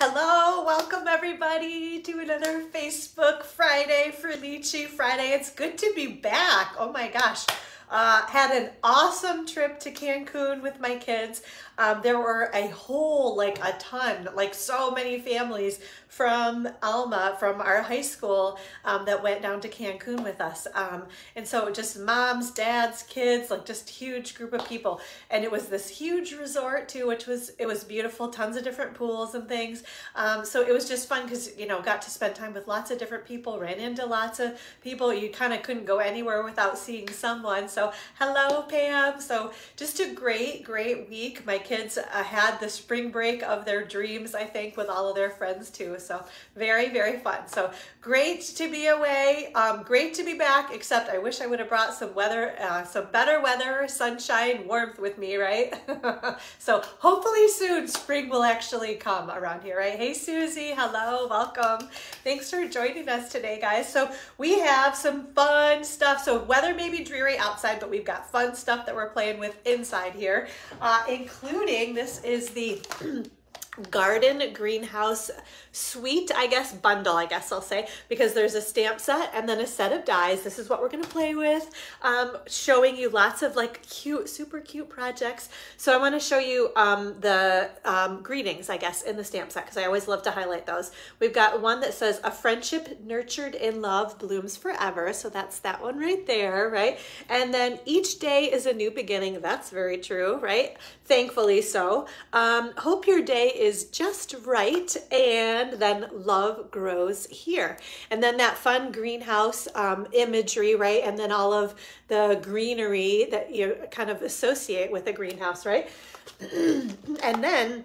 Hello, welcome everybody to another Facebook Friday Frillici Friday. It's good to be back. Oh my gosh. Uh, had an awesome trip to Cancun with my kids. Um, there were a whole, like a ton, like so many families from Alma, from our high school um, that went down to Cancun with us. Um, and so just moms, dads, kids, like just huge group of people. And it was this huge resort too, which was, it was beautiful, tons of different pools and things. Um, so it was just fun because, you know, got to spend time with lots of different people, ran into lots of people. You kind of couldn't go anywhere without seeing someone. So hello, Pam. So just a great, great week. My kids uh, had the spring break of their dreams, I think, with all of their friends too. So very, very fun. So great to be away. Um, great to be back, except I wish I would have brought some weather, uh, some better weather, sunshine, warmth with me, right? so hopefully soon spring will actually come around here, right? Hey, Susie. Hello. Welcome. Thanks for joining us today, guys. So we have some fun stuff. So weather may be dreary outside, but we've got fun stuff that we're playing with inside here, uh, including this is the garden greenhouse suite, I guess, bundle, I guess I'll say, because there's a stamp set and then a set of dies. This is what we're gonna play with, um, showing you lots of like cute, super cute projects. So I wanna show you um, the um, greetings, I guess, in the stamp set, because I always love to highlight those. We've got one that says, a friendship nurtured in love blooms forever. So that's that one right there, right? And then each day is a new beginning. That's very true, right? Thankfully so. Um, hope your day is just right and then love grows here. And then that fun greenhouse um, imagery, right? And then all of the greenery that you kind of associate with a greenhouse, right? and then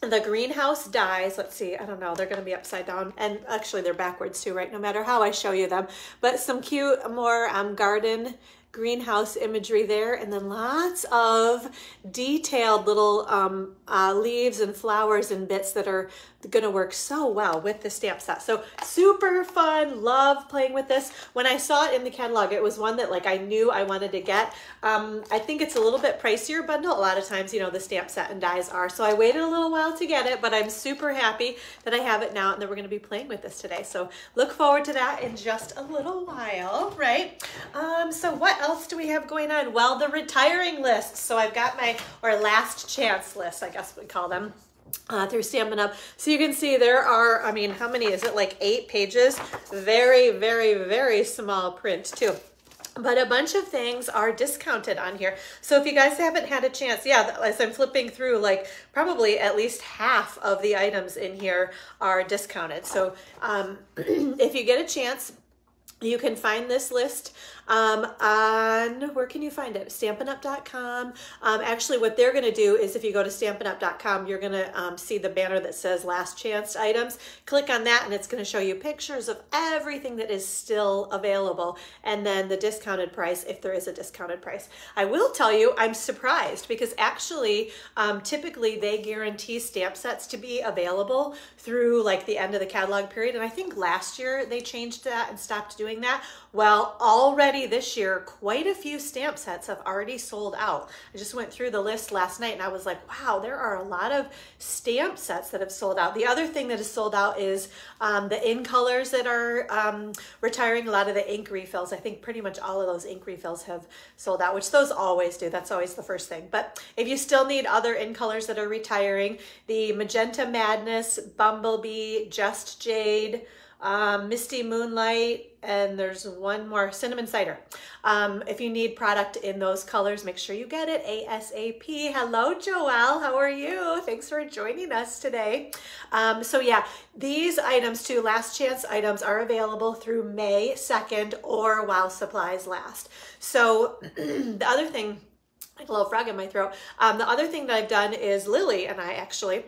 the greenhouse dies. Let's see, I don't know, they're going to be upside down. And actually, they're backwards too, right? No matter how I show you them. But some cute, more um, garden greenhouse imagery there and then lots of detailed little um, uh, leaves and flowers and bits that are gonna work so well with the stamp set. So super fun, love playing with this. When I saw it in the catalog, it was one that like I knew I wanted to get. Um, I think it's a little bit pricier bundle. A lot of times, you know, the stamp set and dies are. So I waited a little while to get it, but I'm super happy that I have it now and that we're gonna be playing with this today. So look forward to that in just a little while, right? Um, so what else do we have going on? Well, the retiring list. So I've got my, or last chance list, I guess we call them uh, through Stampin' Up. So you can see there are, I mean, how many is it? Like eight pages. Very, very, very small print too. But a bunch of things are discounted on here. So if you guys haven't had a chance, yeah, as I'm flipping through, like probably at least half of the items in here are discounted. So um, if you get a chance, you can find this list um, on, where can you find it? Stampinup.com. Um, actually, what they're going to do is if you go to Stampinup.com, you're going to um, see the banner that says last chance items. Click on that and it's going to show you pictures of everything that is still available and then the discounted price if there is a discounted price. I will tell you, I'm surprised because actually, um, typically they guarantee stamp sets to be available through like the end of the catalog period. And I think last year they changed that and stopped doing that. Well, already this year, quite a few stamp sets have already sold out. I just went through the list last night and I was like, wow, there are a lot of stamp sets that have sold out. The other thing that is sold out is um, the in colors that are um, retiring, a lot of the ink refills. I think pretty much all of those ink refills have sold out, which those always do. That's always the first thing. But if you still need other in colors that are retiring, the Magenta Madness, Bumblebee, Just Jade, um, Misty Moonlight, and there's one more, Cinnamon Cider. Um, if you need product in those colors, make sure you get it ASAP. Hello, Joelle. How are you? Thanks for joining us today. Um, so yeah, these items too, last chance items are available through May 2nd or while supplies last. So the other thing, like a little frog in my throat, um, the other thing that I've done is Lily and I actually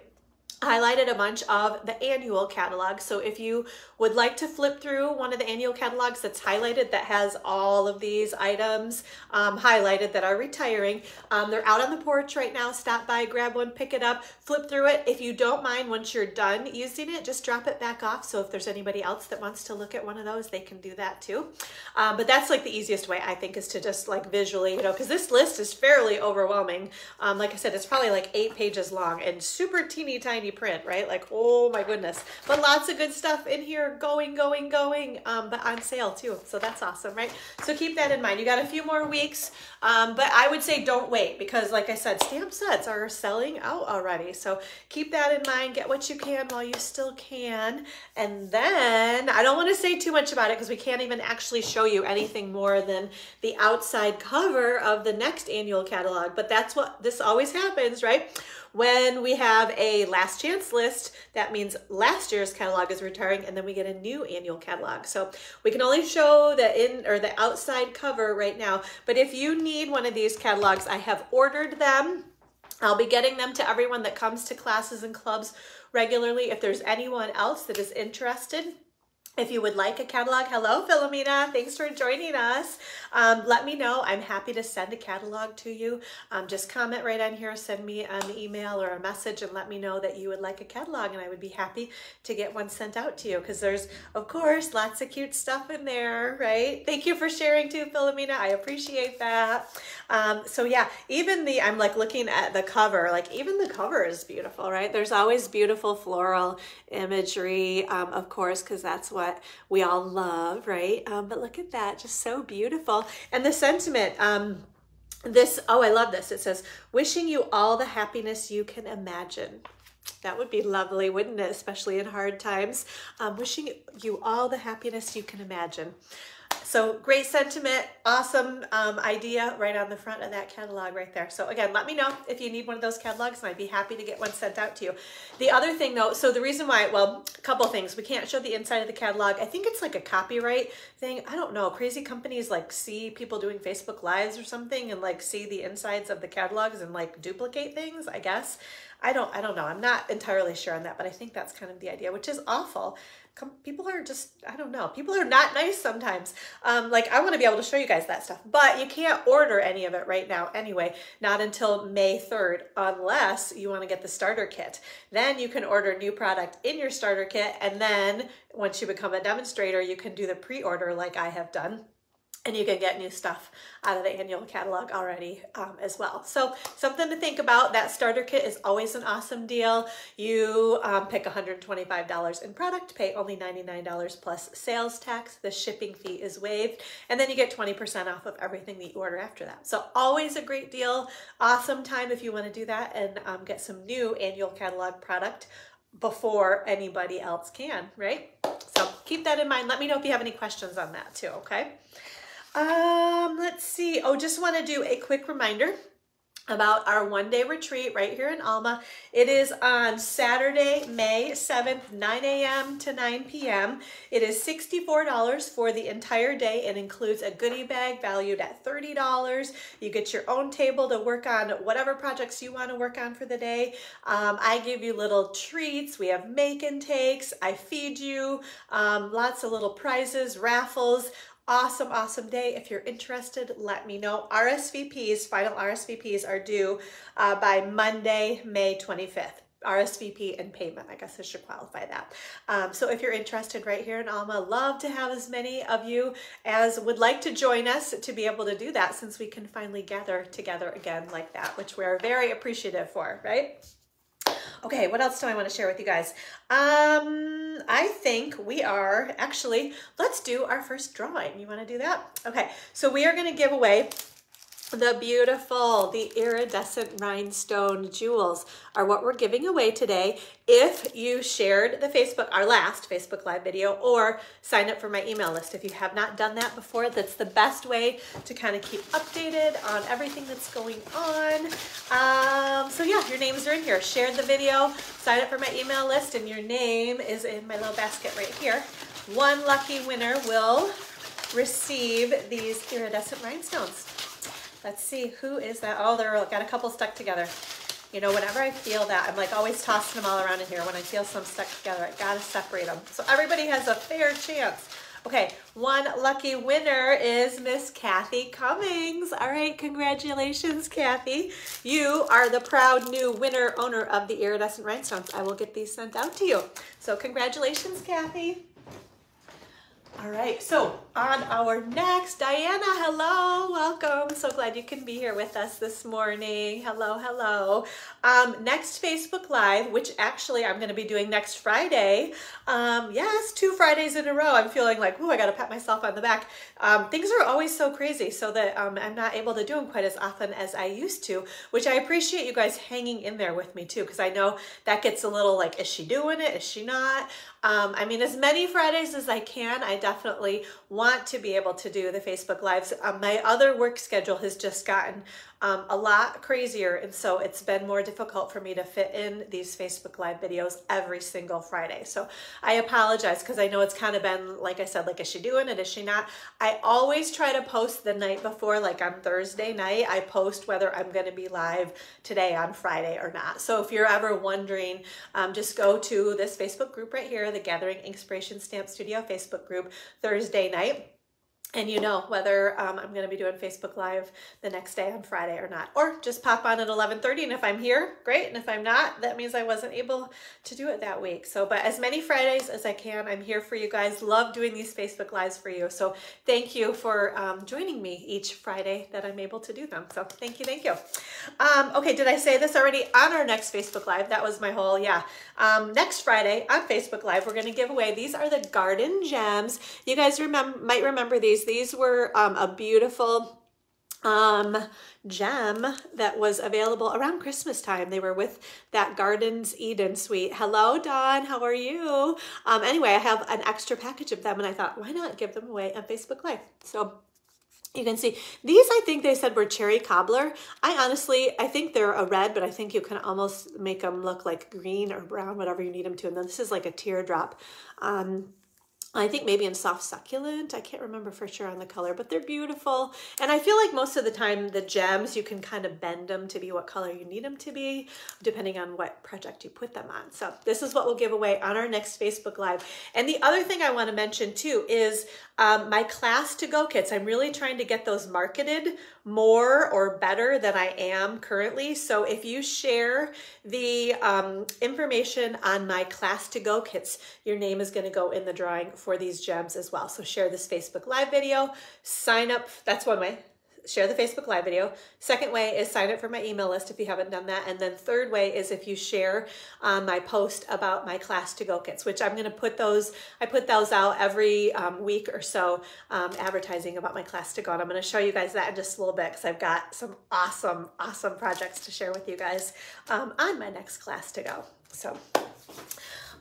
highlighted a bunch of the annual catalog. So if you would like to flip through one of the annual catalogs that's highlighted that has all of these items um, highlighted that are retiring, um, they're out on the porch right now. Stop by, grab one, pick it up, flip through it. If you don't mind, once you're done using it, just drop it back off. So if there's anybody else that wants to look at one of those, they can do that too. Um, but that's like the easiest way, I think, is to just like visually, you know, because this list is fairly overwhelming. Um, like I said, it's probably like eight pages long and super teeny tiny tiny print, right? Like, oh my goodness. But lots of good stuff in here, going, going, going, um, but on sale too. So that's awesome, right? So keep that in mind. You got a few more weeks, um, but I would say don't wait because like I said, stamp sets are selling out already. So keep that in mind. Get what you can while you still can. And then I don't want to say too much about it because we can't even actually show you anything more than the outside cover of the next annual catalog. But that's what this always happens, right? When we have a last chance list, that means last year's catalog is retiring and then we get a new annual catalog. So we can only show the in or the outside cover right now. But if you need one of these catalogs, I have ordered them. I'll be getting them to everyone that comes to classes and clubs regularly. If there's anyone else that is interested, if you would like a catalog, hello Philomena, thanks for joining us. Um, let me know, I'm happy to send a catalog to you. Um, just comment right on here, send me an email or a message and let me know that you would like a catalog and I would be happy to get one sent out to you because there's, of course, lots of cute stuff in there, right? Thank you for sharing too, Philomena, I appreciate that. Um, so yeah, even the, I'm like looking at the cover, like even the cover is beautiful, right? There's always beautiful floral imagery, um, of course, because that's what what we all love, right? Um, but look at that, just so beautiful. And the sentiment, um, this, oh, I love this. It says, wishing you all the happiness you can imagine. That would be lovely, wouldn't it? Especially in hard times. Um, wishing you all the happiness you can imagine. So great sentiment, awesome um, idea right on the front of that catalog right there. So again, let me know if you need one of those catalogs and I'd be happy to get one sent out to you. The other thing though, so the reason why, well, a couple things. We can't show the inside of the catalog. I think it's like a copyright thing. I don't know. Crazy companies like see people doing Facebook lives or something and like see the insides of the catalogs and like duplicate things, I guess. I don't, I don't know. I'm not entirely sure on that, but I think that's kind of the idea, which is awful people are just, I don't know, people are not nice sometimes. Um, like I want to be able to show you guys that stuff, but you can't order any of it right now anyway, not until May 3rd, unless you want to get the starter kit. Then you can order new product in your starter kit. And then once you become a demonstrator, you can do the pre-order like I have done and you can get new stuff out of the annual catalog already um, as well. So something to think about. That starter kit is always an awesome deal. You um, pick $125 in product, pay only $99 plus sales tax. The shipping fee is waived, and then you get 20% off of everything that you order after that. So always a great deal. Awesome time if you want to do that and um, get some new annual catalog product before anybody else can, right? So keep that in mind. Let me know if you have any questions on that too, okay? Um, let's see. Oh, just want to do a quick reminder about our one day retreat right here in Alma. It is on Saturday, May 7th, 9 a.m. to 9 p.m. It is $64 for the entire day and includes a goodie bag valued at $30. You get your own table to work on whatever projects you want to work on for the day. Um, I give you little treats. We have make and takes. I feed you um, lots of little prizes, raffles, awesome, awesome day. If you're interested, let me know. RSVPs, final RSVPs are due uh, by Monday, May 25th. RSVP and payment. I guess I should qualify that. Um, so if you're interested right here in Alma, love to have as many of you as would like to join us to be able to do that since we can finally gather together again like that, which we're very appreciative for, right? Okay, what else do I want to share with you guys? Um, I think we are actually, let's do our first drawing. You want to do that? Okay, so we are going to give away the beautiful, the iridescent rhinestone jewels are what we're giving away today. If you shared the Facebook, our last Facebook Live video, or sign up for my email list. If you have not done that before, that's the best way to kind of keep updated on everything that's going on. Um, so yeah, your names are in here. Share the video, sign up for my email list, and your name is in my little basket right here. One lucky winner will receive these iridescent rhinestones. Let's see, who is that? Oh, they're got a couple stuck together. You know, whenever I feel that, I'm like always tossing them all around in here. When I feel some stuck together, I gotta separate them. So everybody has a fair chance. Okay, one lucky winner is Miss Kathy Cummings. All right, congratulations, Kathy. You are the proud new winner owner of the iridescent rhinestones. I will get these sent out to you. So congratulations, Kathy. All right, so on our next, Diana, hello, welcome. So glad you can be here with us this morning. Hello, hello. Um, next Facebook Live, which actually I'm going to be doing next Friday. Um, yes, two Fridays in a row. I'm feeling like, oh, I got to pat myself on the back. Um, things are always so crazy, so that um, I'm not able to do them quite as often as I used to, which I appreciate you guys hanging in there with me too, because I know that gets a little like, is she doing it? Is she not? Um, I mean, as many Fridays as I can, I definitely want to be able to do the Facebook Lives. Um, my other work schedule has just gotten um, a lot crazier. And so it's been more difficult for me to fit in these Facebook Live videos every single Friday. So I apologize because I know it's kind of been, like I said, like, is she doing it? Is she not? I always try to post the night before, like on Thursday night, I post whether I'm going to be live today on Friday or not. So if you're ever wondering, um, just go to this Facebook group right here, the Gathering Inkspiration Stamp Studio Facebook group, Thursday night and you know whether um, I'm going to be doing Facebook Live the next day on Friday or not. Or just pop on at 11.30 and if I'm here, great. And if I'm not, that means I wasn't able to do it that week. So, but as many Fridays as I can, I'm here for you guys. Love doing these Facebook Lives for you. So thank you for um, joining me each Friday that I'm able to do them. So thank you, thank you. Um, okay, did I say this already? On our next Facebook Live, that was my whole, yeah. Um, next Friday on Facebook Live, we're going to give away, these are the Garden Gems. You guys remember, might remember these these. were um, a beautiful um, gem that was available around Christmas time. They were with that Gardens Eden suite. Hello, Dawn. How are you? Um, anyway, I have an extra package of them and I thought, why not give them away on Facebook Live? So you can see these I think they said were cherry cobbler. I honestly, I think they're a red, but I think you can almost make them look like green or brown, whatever you need them to. And then this is like a teardrop. Um, I think maybe in soft succulent. I can't remember for sure on the color, but they're beautiful. And I feel like most of the time the gems, you can kind of bend them to be what color you need them to be, depending on what project you put them on. So this is what we'll give away on our next Facebook Live. And the other thing I wanna mention too is um, my class to go kits. I'm really trying to get those marketed more or better than I am currently. So if you share the um, information on my class to go kits, your name is gonna go in the drawing for these gems as well. So share this Facebook live video, sign up, that's one way, share the Facebook Live video. Second way is sign up for my email list if you haven't done that. And then third way is if you share um, my post about my class to go kits, which I'm going to put those, I put those out every um, week or so um, advertising about my class to go. And I'm going to show you guys that in just a little bit because I've got some awesome, awesome projects to share with you guys um, on my next class to go. So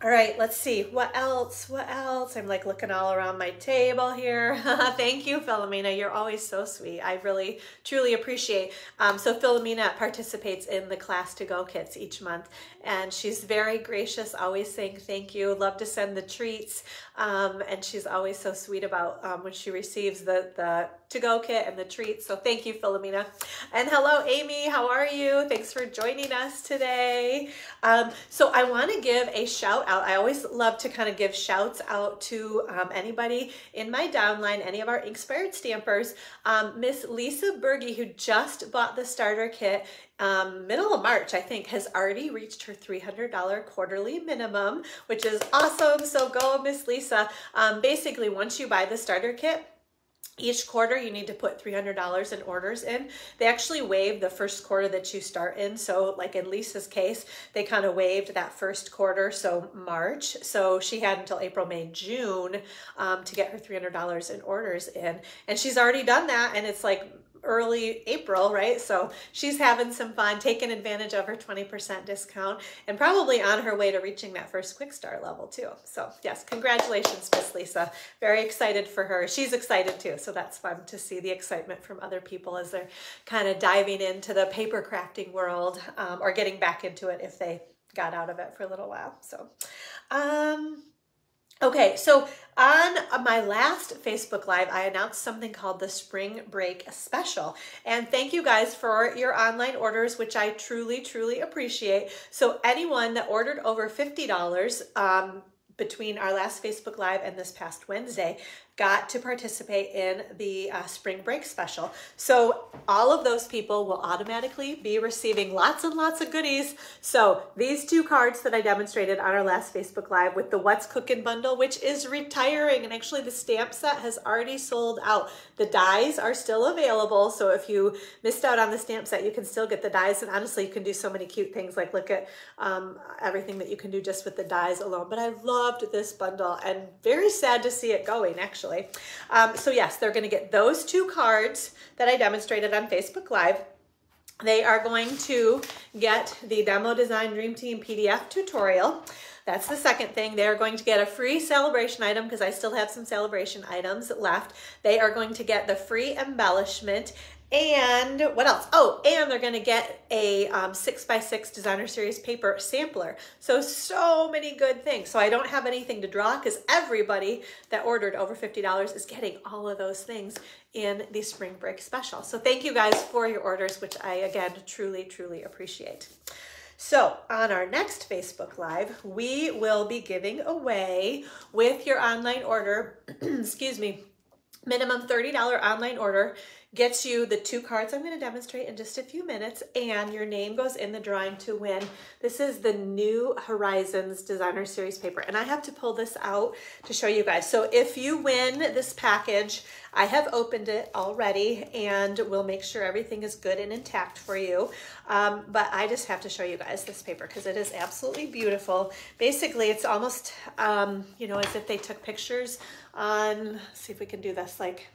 all right, let's see. What else? What else? I'm like looking all around my table here. Thank you, Philomena. You're always so sweet. I really, truly appreciate. Um, so Philomena participates in the Class to Go kits each month, and she's very gracious, always saying thank you. Love to send the treats, um, and she's always so sweet about um, when she receives the, the to-go kit and the treats. So thank you, Philomena. And hello, Amy. How are you? Thanks for joining us today. Um, so I want to give a shout out. I always love to kind of give shouts out to um, anybody in my downline, any of our Inspired Stampers. Um, Miss Lisa Berge, who just bought the starter kit um, middle of March, I think, has already reached her $300 quarterly minimum, which is awesome. So go, Miss Lisa. Um, basically, once you buy the starter kit, each quarter you need to put $300 in orders in. They actually waive the first quarter that you start in. So like in Lisa's case, they kind of waived that first quarter, so March. So she had until April, May, June um, to get her $300 in orders in. And she's already done that and it's like early April, right? So she's having some fun, taking advantage of her 20% discount and probably on her way to reaching that first quick start level too. So yes, congratulations, Miss Lisa. Very excited for her. She's excited too. So that's fun to see the excitement from other people as they're kind of diving into the paper crafting world um, or getting back into it if they got out of it for a little while. So, um, Okay, so on my last Facebook Live, I announced something called the Spring Break Special. And thank you guys for your online orders, which I truly, truly appreciate. So anyone that ordered over $50, um, between our last Facebook Live and this past Wednesday got to participate in the uh, spring break special. So all of those people will automatically be receiving lots and lots of goodies. So these two cards that I demonstrated on our last Facebook Live with the What's Cooking bundle, which is retiring, and actually the stamp set has already sold out. The dies are still available, so if you missed out on the stamp set, you can still get the dies, and honestly, you can do so many cute things, like look at um, everything that you can do just with the dies alone. But I loved this bundle, and very sad to see it going, actually actually. Um, so yes, they're gonna get those two cards that I demonstrated on Facebook Live. They are going to get the Demo Design Dream Team PDF tutorial. That's the second thing. They're going to get a free celebration item because I still have some celebration items left. They are going to get the free embellishment and what else? Oh, and they're gonna get a um, six by six designer series paper sampler. So, so many good things. So I don't have anything to draw because everybody that ordered over $50 is getting all of those things in the spring break special. So thank you guys for your orders, which I, again, truly, truly appreciate. So on our next Facebook Live, we will be giving away with your online order, excuse me, minimum $30 online order gets you the two cards I'm going to demonstrate in just a few minutes and your name goes in the drawing to win. This is the New Horizons Designer Series paper and I have to pull this out to show you guys. So if you win this package, I have opened it already and we'll make sure everything is good and intact for you. Um, but I just have to show you guys this paper because it is absolutely beautiful. Basically, it's almost, um, you know, as if they took pictures on, see if we can do this, like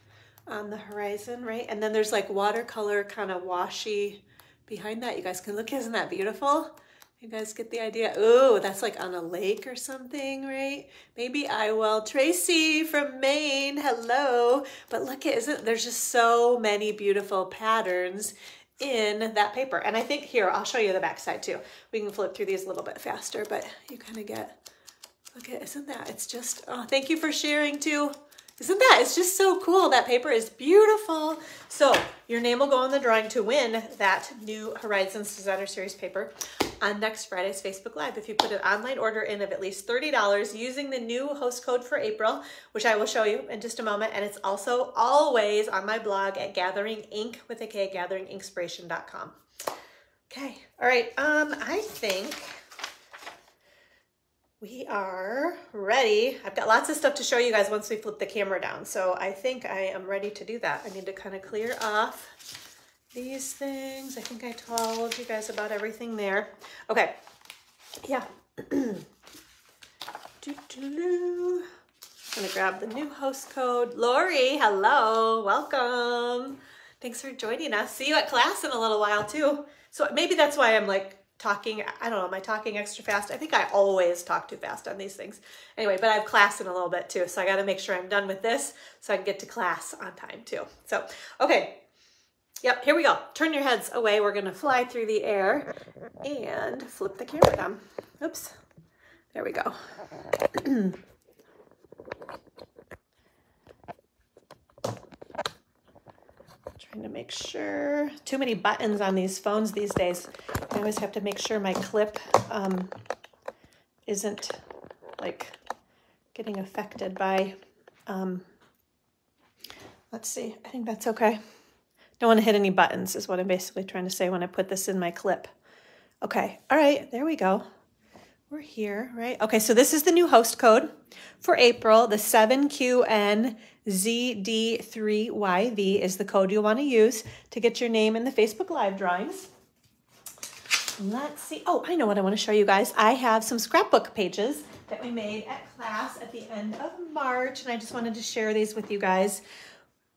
on the horizon, right? And then there's like watercolor kind of washy behind that. You guys can look, isn't that beautiful? You guys get the idea? Ooh, that's like on a lake or something, right? Maybe I will. Tracy from Maine, hello. But look, isn't there's just so many beautiful patterns in that paper. And I think here, I'll show you the back side too. We can flip through these a little bit faster, but you kind of get, look at, isn't that, it's just, oh, thank you for sharing too. Isn't that, it's just so cool. That paper is beautiful. So your name will go in the drawing to win that new Horizons Designer Series paper on next Friday's Facebook Live. If you put an online order in of at least $30 using the new host code for April, which I will show you in just a moment. And it's also always on my blog at Gathering Ink with a K, gatheringinkspiration.com. Okay, all right, um, I think we are ready. I've got lots of stuff to show you guys once we flip the camera down. So I think I am ready to do that. I need to kind of clear off these things. I think I told you guys about everything there. Okay. Yeah. Doo -doo -doo. I'm gonna grab the new host code. Lori, hello, welcome. Thanks for joining us. See you at class in a little while too. So maybe that's why I'm like talking, I don't know, am I talking extra fast? I think I always talk too fast on these things. Anyway, but I have class in a little bit too, so I gotta make sure I'm done with this so I can get to class on time too. So, okay, yep, here we go. Turn your heads away. We're gonna fly through the air and flip the camera down. Oops, there we go. to make sure. Too many buttons on these phones these days. I always have to make sure my clip um, isn't like getting affected by, um, let's see, I think that's okay. Don't want to hit any buttons is what I'm basically trying to say when I put this in my clip. Okay, all right, there we go. We're here, right? Okay, so this is the new host code for April. The 7QNZD3YV is the code you'll want to use to get your name in the Facebook Live drawings. Let's see. Oh, I know what I want to show you guys. I have some scrapbook pages that we made at class at the end of March, and I just wanted to share these with you guys.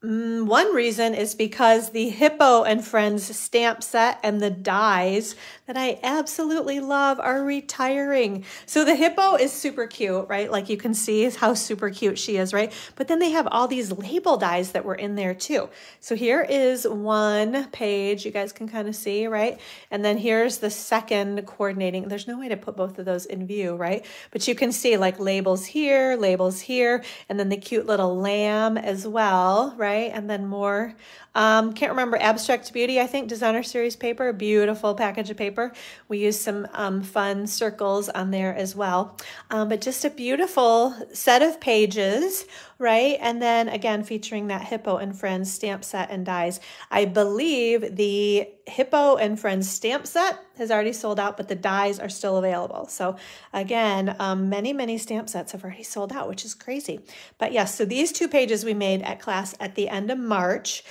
Mm, one reason is because the Hippo and Friends stamp set and the dies that I absolutely love are retiring. So the Hippo is super cute, right? Like you can see how super cute she is, right? But then they have all these label dies that were in there too. So here is one page you guys can kind of see, right? And then here's the second coordinating. There's no way to put both of those in view, right? But you can see like labels here, labels here, and then the cute little lamb as well, right? And then more. Um, can't remember Abstract Beauty, I think, designer series paper, beautiful package of paper. We use some um, fun circles on there as well. Um, but just a beautiful set of pages, right? And then again, featuring that Hippo and Friends stamp set and dies. I believe the Hippo and Friends stamp set has already sold out, but the dies are still available. So again, um, many, many stamp sets have already sold out, which is crazy. But yes, so these two pages we made at class at the end of March.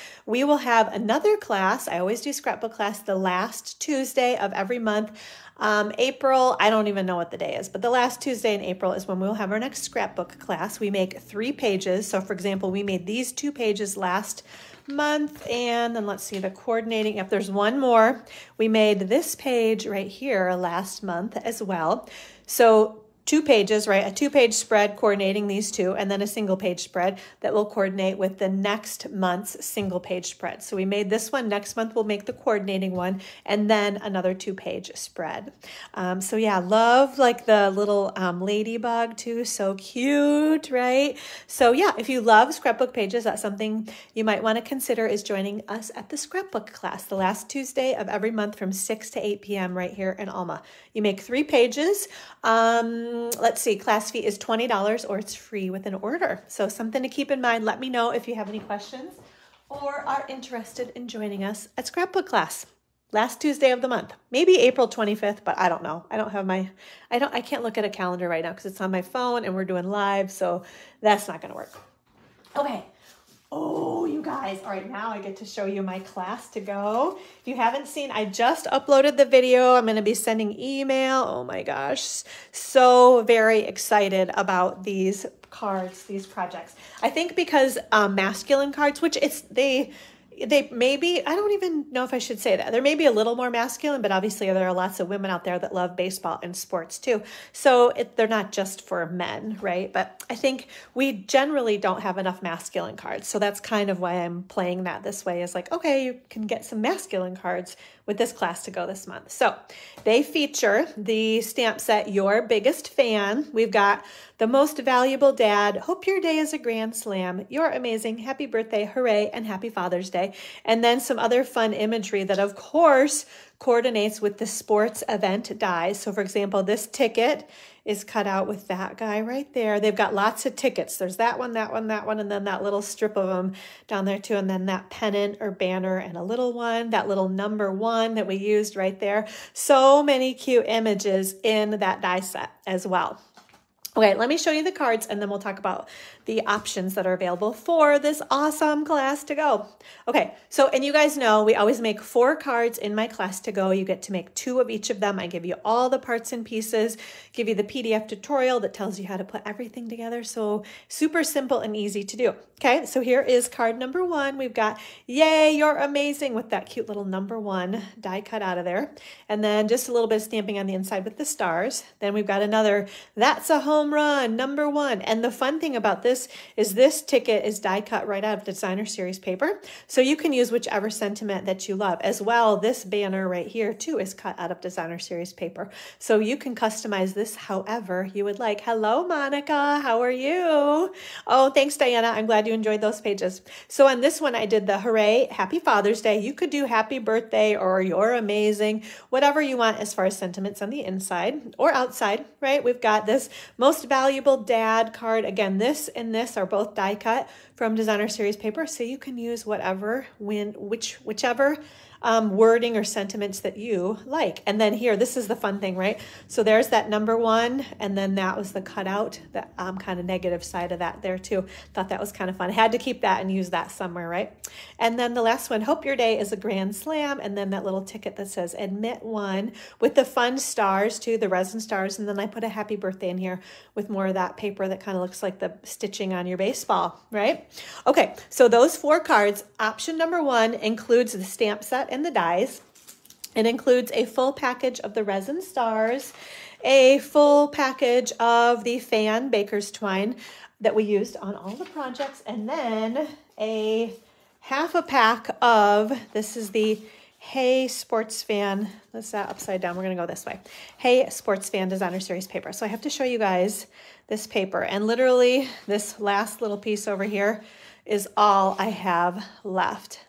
Will have another class. I always do scrapbook class the last Tuesday of every month. Um, April, I don't even know what the day is, but the last Tuesday in April is when we'll have our next scrapbook class. We make three pages. So, for example, we made these two pages last month and then let's see the coordinating if there's one more we made this page right here last month as well so two pages, right? A two page spread coordinating these two, and then a single page spread that will coordinate with the next month's single page spread. So we made this one. Next month, we'll make the coordinating one, and then another two page spread. Um, so yeah, love like the little um, ladybug too. So cute, right? So yeah, if you love scrapbook pages, that's something you might want to consider is joining us at the scrapbook class the last Tuesday of every month from 6 to 8 p.m. right here in Alma. You make three pages. Um, Mm, let's see, class fee is $20 or it's free with an order. So something to keep in mind. Let me know if you have any questions or are interested in joining us at scrapbook class last Tuesday of the month. Maybe April 25th, but I don't know. I don't have my I don't I can't look at a calendar right now because it's on my phone and we're doing live, so that's not going to work. Okay. Oh, you guys. All right, now I get to show you my class to go. If you haven't seen, I just uploaded the video. I'm going to be sending email. Oh my gosh. So very excited about these cards, these projects. I think because um, masculine cards, which it's, they, they maybe i don't even know if i should say that. They're maybe a little more masculine but obviously there are lots of women out there that love baseball and sports too. So it, they're not just for men right? But i think we generally don't have enough masculine cards. So that's kind of why i'm playing that this way is like okay you can get some masculine cards with this class to go this month. So they feature the stamp set Your Biggest Fan. We've got The Most Valuable Dad, Hope Your Day is a Grand Slam, You're Amazing, Happy Birthday, Hooray, and Happy Father's Day. And then some other fun imagery that, of course, coordinates with the sports event dies. So, for example, this ticket is cut out with that guy right there. They've got lots of tickets. There's that one, that one, that one, and then that little strip of them down there too. And then that pennant or banner and a little one, that little number one that we used right there. So many cute images in that die set as well. Okay, let me show you the cards and then we'll talk about the options that are available for this awesome class to go. Okay, so, and you guys know we always make four cards in my class to go. You get to make two of each of them. I give you all the parts and pieces, give you the PDF tutorial that tells you how to put everything together. So super simple and easy to do. Okay, so here is card number one. We've got, yay, you're amazing with that cute little number one die cut out of there. And then just a little bit of stamping on the inside with the stars. Then we've got another, that's a home run, number one. And the fun thing about this is this ticket is die cut right out of designer series paper. So you can use whichever sentiment that you love. As well, this banner right here too is cut out of designer series paper. So you can customize this however you would like. Hello, Monica. How are you? Oh, thanks, Diana. I'm glad you enjoyed those pages. So on this one, I did the hooray, happy Father's Day. You could do happy birthday or you're amazing, whatever you want as far as sentiments on the inside or outside, right? We've got this most valuable dad card. Again, this and this are both die cut from designer series paper, so you can use whatever, when, which, whichever um, wording or sentiments that you like. And then here, this is the fun thing, right? So there's that number one, and then that was the cutout, the um, kind of negative side of that there too. Thought that was kind of fun. Had to keep that and use that somewhere, right? And then the last one, hope your day is a grand slam, and then that little ticket that says admit one with the fun stars too, the resin stars, and then I put a happy birthday in here with more of that paper that kind of looks like the stitching on your baseball, right? Okay, so those four cards, option number one includes the stamp set and the dies. It includes a full package of the resin stars, a full package of the fan baker's twine that we used on all the projects, and then a half a pack of, this is the Hey Sports Fan, let's that upside down, we're gonna go this way. Hey Sports Fan Designer Series paper. So I have to show you guys this paper, and literally this last little piece over here is all I have left.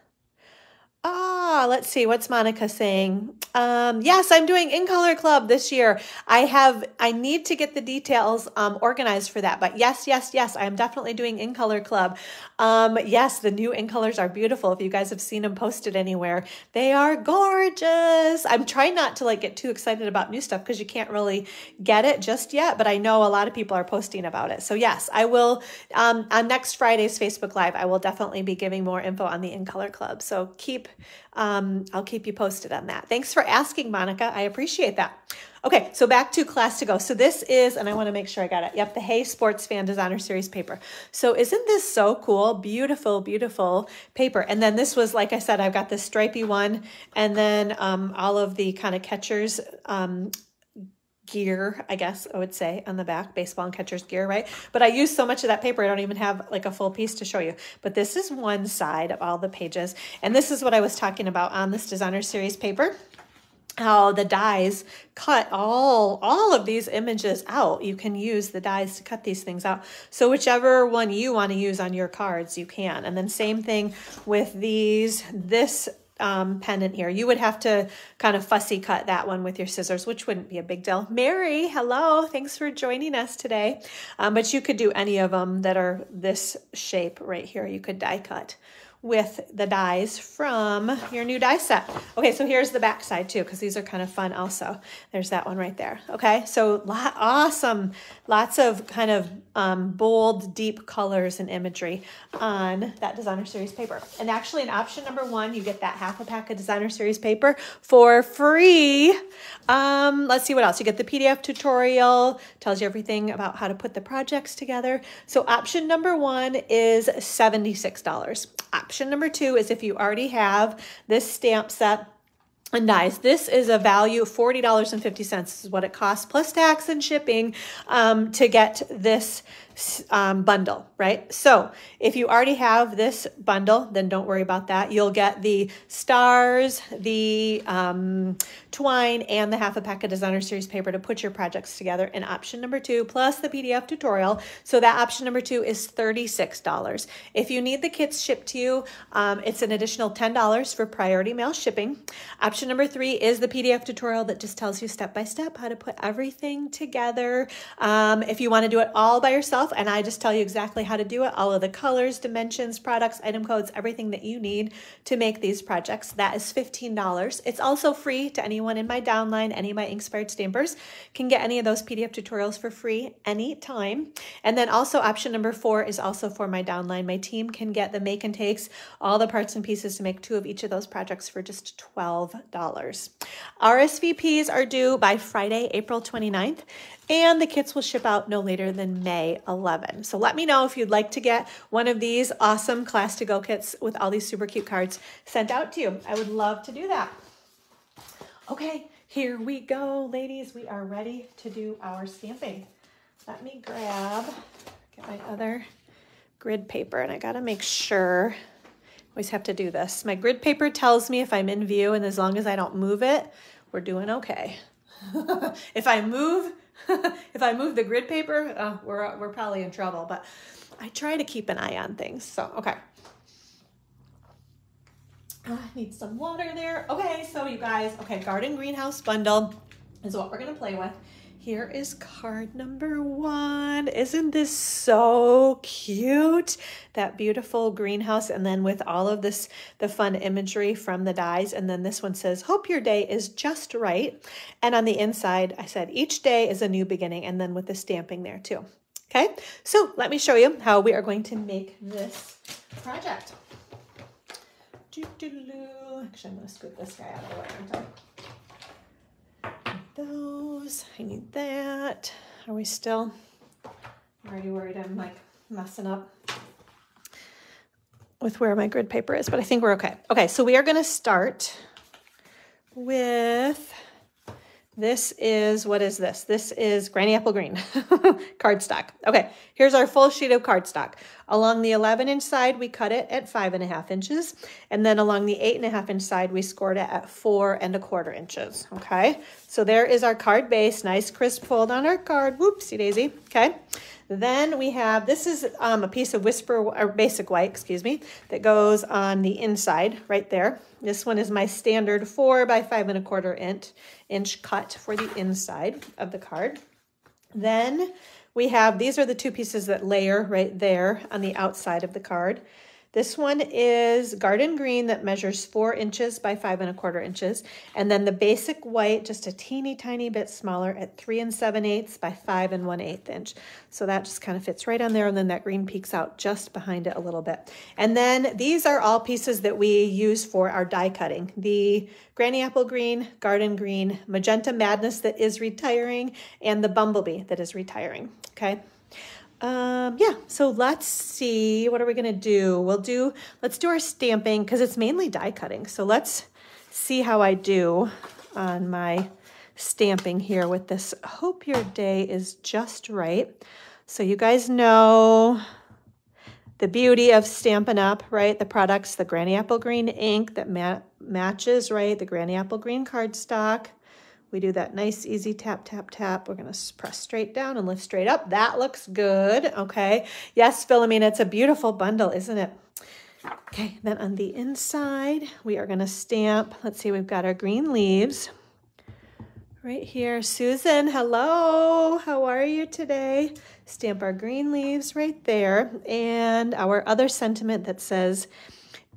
Ah, let's see. What's Monica saying? Um, yes, I'm doing In Color Club this year. I have, I need to get the details um, organized for that. But yes, yes, yes, I am definitely doing In Color Club. Um, yes, the new In Colors are beautiful. If you guys have seen them posted anywhere, they are gorgeous. I'm trying not to like get too excited about new stuff because you can't really get it just yet. But I know a lot of people are posting about it. So yes, I will um, on next Friday's Facebook Live. I will definitely be giving more info on the In Color Club. So keep um, I'll keep you posted on that. Thanks for asking, Monica. I appreciate that. Okay, so back to class to go. So this is, and I want to make sure I got it. Yep, the Hey Sports Fan Designer Series paper. So isn't this so cool? Beautiful, beautiful paper. And then this was, like I said, I've got this stripy one, and then um, all of the kind of catchers um, gear, I guess I would say, on the back, baseball and catcher's gear, right? But I use so much of that paper, I don't even have like a full piece to show you. But this is one side of all the pages. And this is what I was talking about on this designer series paper how the dies cut all all of these images out you can use the dies to cut these things out so whichever one you want to use on your cards you can and then same thing with these this um, pendant here. You would have to kind of fussy cut that one with your scissors, which wouldn't be a big deal. Mary, hello. Thanks for joining us today. Um, but you could do any of them that are this shape right here. You could die cut with the dies from your new die set. Okay, so here's the back side too, because these are kind of fun also. There's that one right there. Okay, so lot, awesome. Lots of kind of um, bold, deep colors and imagery on that designer series paper. And actually in option number one, you get that half a pack of designer series paper for free. Um, let's see what else. You get the PDF tutorial, tells you everything about how to put the projects together. So option number one is $76. Option number two is if you already have this stamp set and dies. This is a value of $40.50. This is what it costs plus tax and shipping um, to get this um, bundle, right? So if you already have this bundle, then don't worry about that. You'll get the stars, the um, twine, and the half a pack of designer series paper to put your projects together in option number two, plus the PDF tutorial. So that option number two is $36. If you need the kits shipped to you, um, it's an additional $10 for priority mail shipping. Option number three is the PDF tutorial that just tells you step by step how to put everything together. Um, if you want to do it all by yourself, and I just tell you exactly how to do it, all of the colors, dimensions, products, item codes, everything that you need to make these projects. That is $15. It's also free to anyone in my downline, any of my Inspired Stampers can get any of those PDF tutorials for free anytime. And then also option number four is also for my downline. My team can get the make and takes, all the parts and pieces to make two of each of those projects for just $12. RSVPs are due by Friday, April 29th and the kits will ship out no later than May 11. So let me know if you'd like to get one of these awesome Class to Go kits with all these super cute cards sent out to you. I would love to do that. Okay, here we go, ladies. We are ready to do our stamping. Let me grab, get my other grid paper, and I gotta make sure, always have to do this. My grid paper tells me if I'm in view, and as long as I don't move it, we're doing okay. if I move if I move the grid paper, uh, we're, we're probably in trouble, but I try to keep an eye on things. So, okay. I uh, need some water there. Okay, so you guys, okay, garden greenhouse bundle is what we're gonna play with. Here is card number one. Isn't this so cute? That beautiful greenhouse and then with all of this, the fun imagery from the dies. And then this one says, hope your day is just right. And on the inside, I said, each day is a new beginning. And then with the stamping there too. Okay, so let me show you how we are going to make this project. Actually, I'm going to scoot this guy out of the way those. I need that. Are we still? Already worried I'm like messing up with where my grid paper is, but I think we're okay. Okay, so we are going to start with this is, what is this? This is Granny Apple Green cardstock. Okay, here's our full sheet of cardstock. Along the 11 inch side, we cut it at five and a half inches. And then along the eight and a half inch side, we scored it at four and a quarter inches, okay? So there is our card base, nice crisp fold on our card, whoopsie daisy, okay? Then we have, this is um, a piece of Whisper, or Basic White, excuse me, that goes on the inside right there. This one is my standard four by five and a quarter inch, inch cut for the inside of the card. Then we have, these are the two pieces that layer right there on the outside of the card. This one is garden green that measures four inches by five and a quarter inches. And then the basic white, just a teeny tiny bit smaller at three and seven eighths by five and one eighth inch. So that just kind of fits right on there. And then that green peeks out just behind it a little bit. And then these are all pieces that we use for our die cutting. The Granny Apple Green, Garden Green, Magenta Madness that is retiring, and the Bumblebee that is retiring, okay? Um, yeah, so let's see, what are we gonna do? We'll do, let's do our stamping because it's mainly die cutting. So let's see how I do on my stamping here with this. Hope your day is just right. So you guys know the beauty of Stampin' Up, right? The products, the Granny Apple Green ink that ma matches, right? The Granny Apple Green cardstock. We do that nice, easy tap, tap, tap. We're going to press straight down and lift straight up. That looks good. Okay. Yes, Philomena, it's a beautiful bundle, isn't it? Okay, then on the inside, we are going to stamp. Let's see, we've got our green leaves right here. Susan, hello. How are you today? Stamp our green leaves right there. And our other sentiment that says,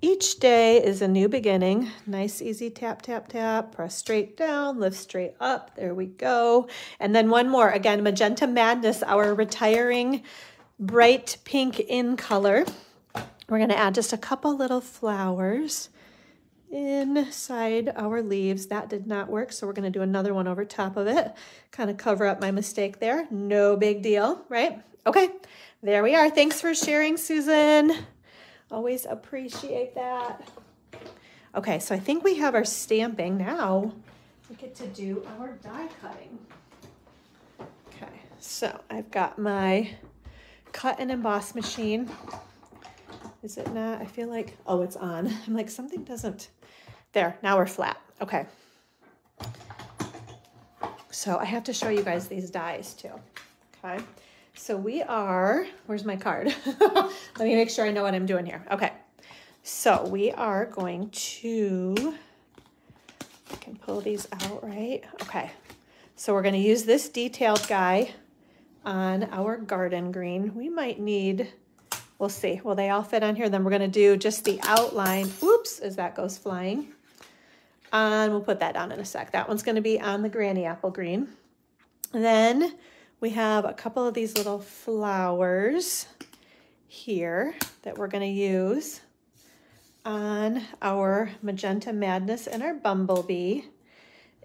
each day is a new beginning. Nice, easy tap, tap, tap. Press straight down, lift straight up. There we go. And then one more. Again, Magenta Madness, our retiring bright pink in color. We're going to add just a couple little flowers inside our leaves. That did not work, so we're going to do another one over top of it. Kind of cover up my mistake there. No big deal, right? Okay, there we are. Thanks for sharing, Susan. Always appreciate that. Okay, so I think we have our stamping. Now we get to do our die cutting. Okay, so I've got my cut and emboss machine. Is it not? I feel like, oh, it's on. I'm like, something doesn't. There, now we're flat. Okay. So I have to show you guys these dies too. Okay. So we are, where's my card? Let me make sure I know what I'm doing here. Okay, so we are going to, I can pull these out, right? Okay, so we're gonna use this detailed guy on our garden green. We might need, we'll see, will they all fit on here? Then we're gonna do just the outline, oops, as that goes flying. And we'll put that down in a sec. That one's gonna be on the granny apple green. Then we have a couple of these little flowers here that we're going to use on our Magenta Madness and our Bumblebee.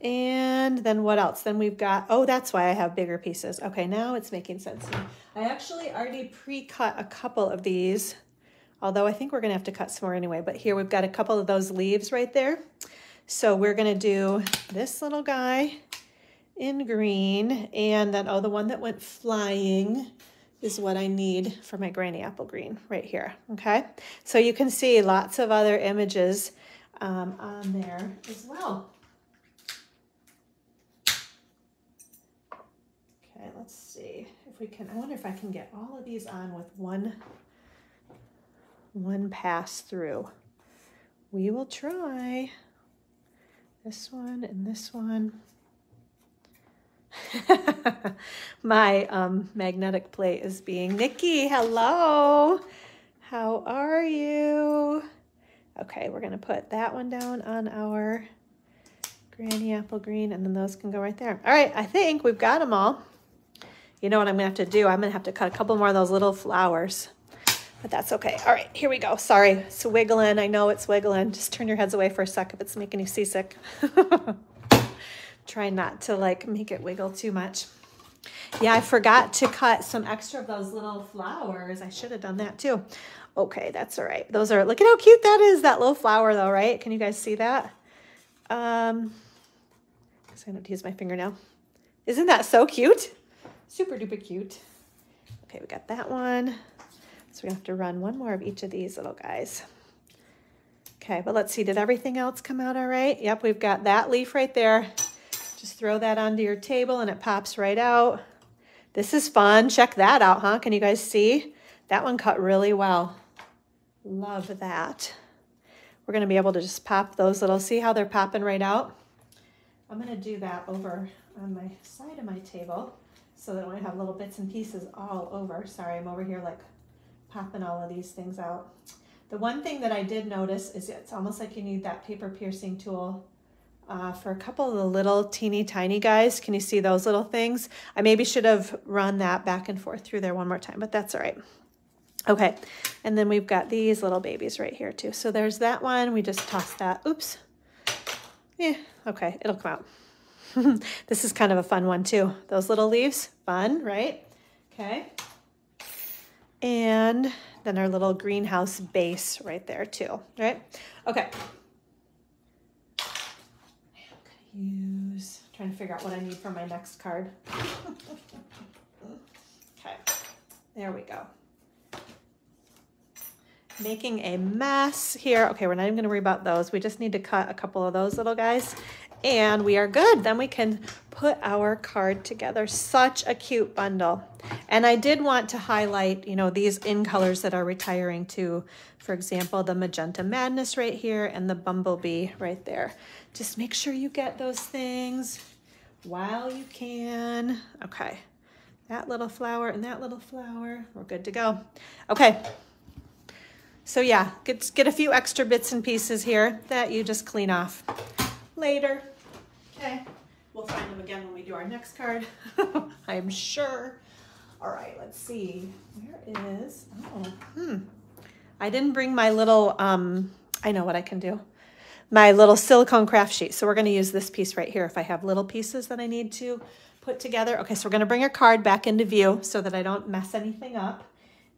And then what else? Then we've got, oh, that's why I have bigger pieces. Okay, now it's making sense. I actually already pre-cut a couple of these, although I think we're gonna have to cut some more anyway, but here we've got a couple of those leaves right there. So we're gonna do this little guy in green. And then, oh, the one that went flying is what I need for my granny apple green right here, okay? So you can see lots of other images um, on there as well. Okay, let's see if we can, I wonder if I can get all of these on with one, one pass through. We will try this one and this one. My um, magnetic plate is being Nikki. Hello. How are you? Okay, we're going to put that one down on our granny apple green, and then those can go right there. All right, I think we've got them all. You know what I'm going to have to do? I'm going to have to cut a couple more of those little flowers. But that's okay. All right, here we go. Sorry, it's wiggling. I know it's wiggling. Just turn your heads away for a sec if it's making you seasick. Try not to like make it wiggle too much. Yeah, I forgot to cut some extra of those little flowers. I should have done that too. Okay, that's all right. Those are, look at how cute that is, that little flower though, right? Can you guys see that? Um, so I have to use my fingernail. Isn't that so cute? Super duper cute. Okay, we got that one. So we have to run one more of each of these little guys. Okay, but let's see, did everything else come out all right? Yep, we've got that leaf right there. Just throw that onto your table and it pops right out. This is fun. Check that out, huh? Can you guys see? That one cut really well. Love that. We're gonna be able to just pop those little, see how they're popping right out? I'm gonna do that over on my side of my table so that I have little bits and pieces all over. Sorry, I'm over here like popping all of these things out. The one thing that I did notice is it's almost like you need that paper piercing tool uh, for a couple of the little teeny tiny guys. Can you see those little things? I maybe should have run that back and forth through there one more time, but that's all right. Okay, and then we've got these little babies right here too. So there's that one. We just toss that. Oops. Yeah, okay, it'll come out. this is kind of a fun one too. Those little leaves, fun, right? Okay. And then our little greenhouse base right there too, right? Okay. Use, trying to figure out what I need for my next card. okay, there we go. Making a mess here. Okay, we're not even gonna worry about those. We just need to cut a couple of those little guys and we are good. Then we can put our card together. Such a cute bundle. And I did want to highlight, you know, these in colors that are retiring too. For example, the Magenta Madness right here and the Bumblebee right there. Just make sure you get those things while you can. Okay, that little flower and that little flower, we're good to go. Okay, so yeah, get, get a few extra bits and pieces here that you just clean off later. Okay, we'll find them again when we do our next card, I'm sure. All right, let's see. Where is, oh, hmm. I didn't bring my little, um, I know what I can do. My little silicone craft sheet. So we're gonna use this piece right here if I have little pieces that I need to put together. Okay, so we're gonna bring our card back into view so that I don't mess anything up.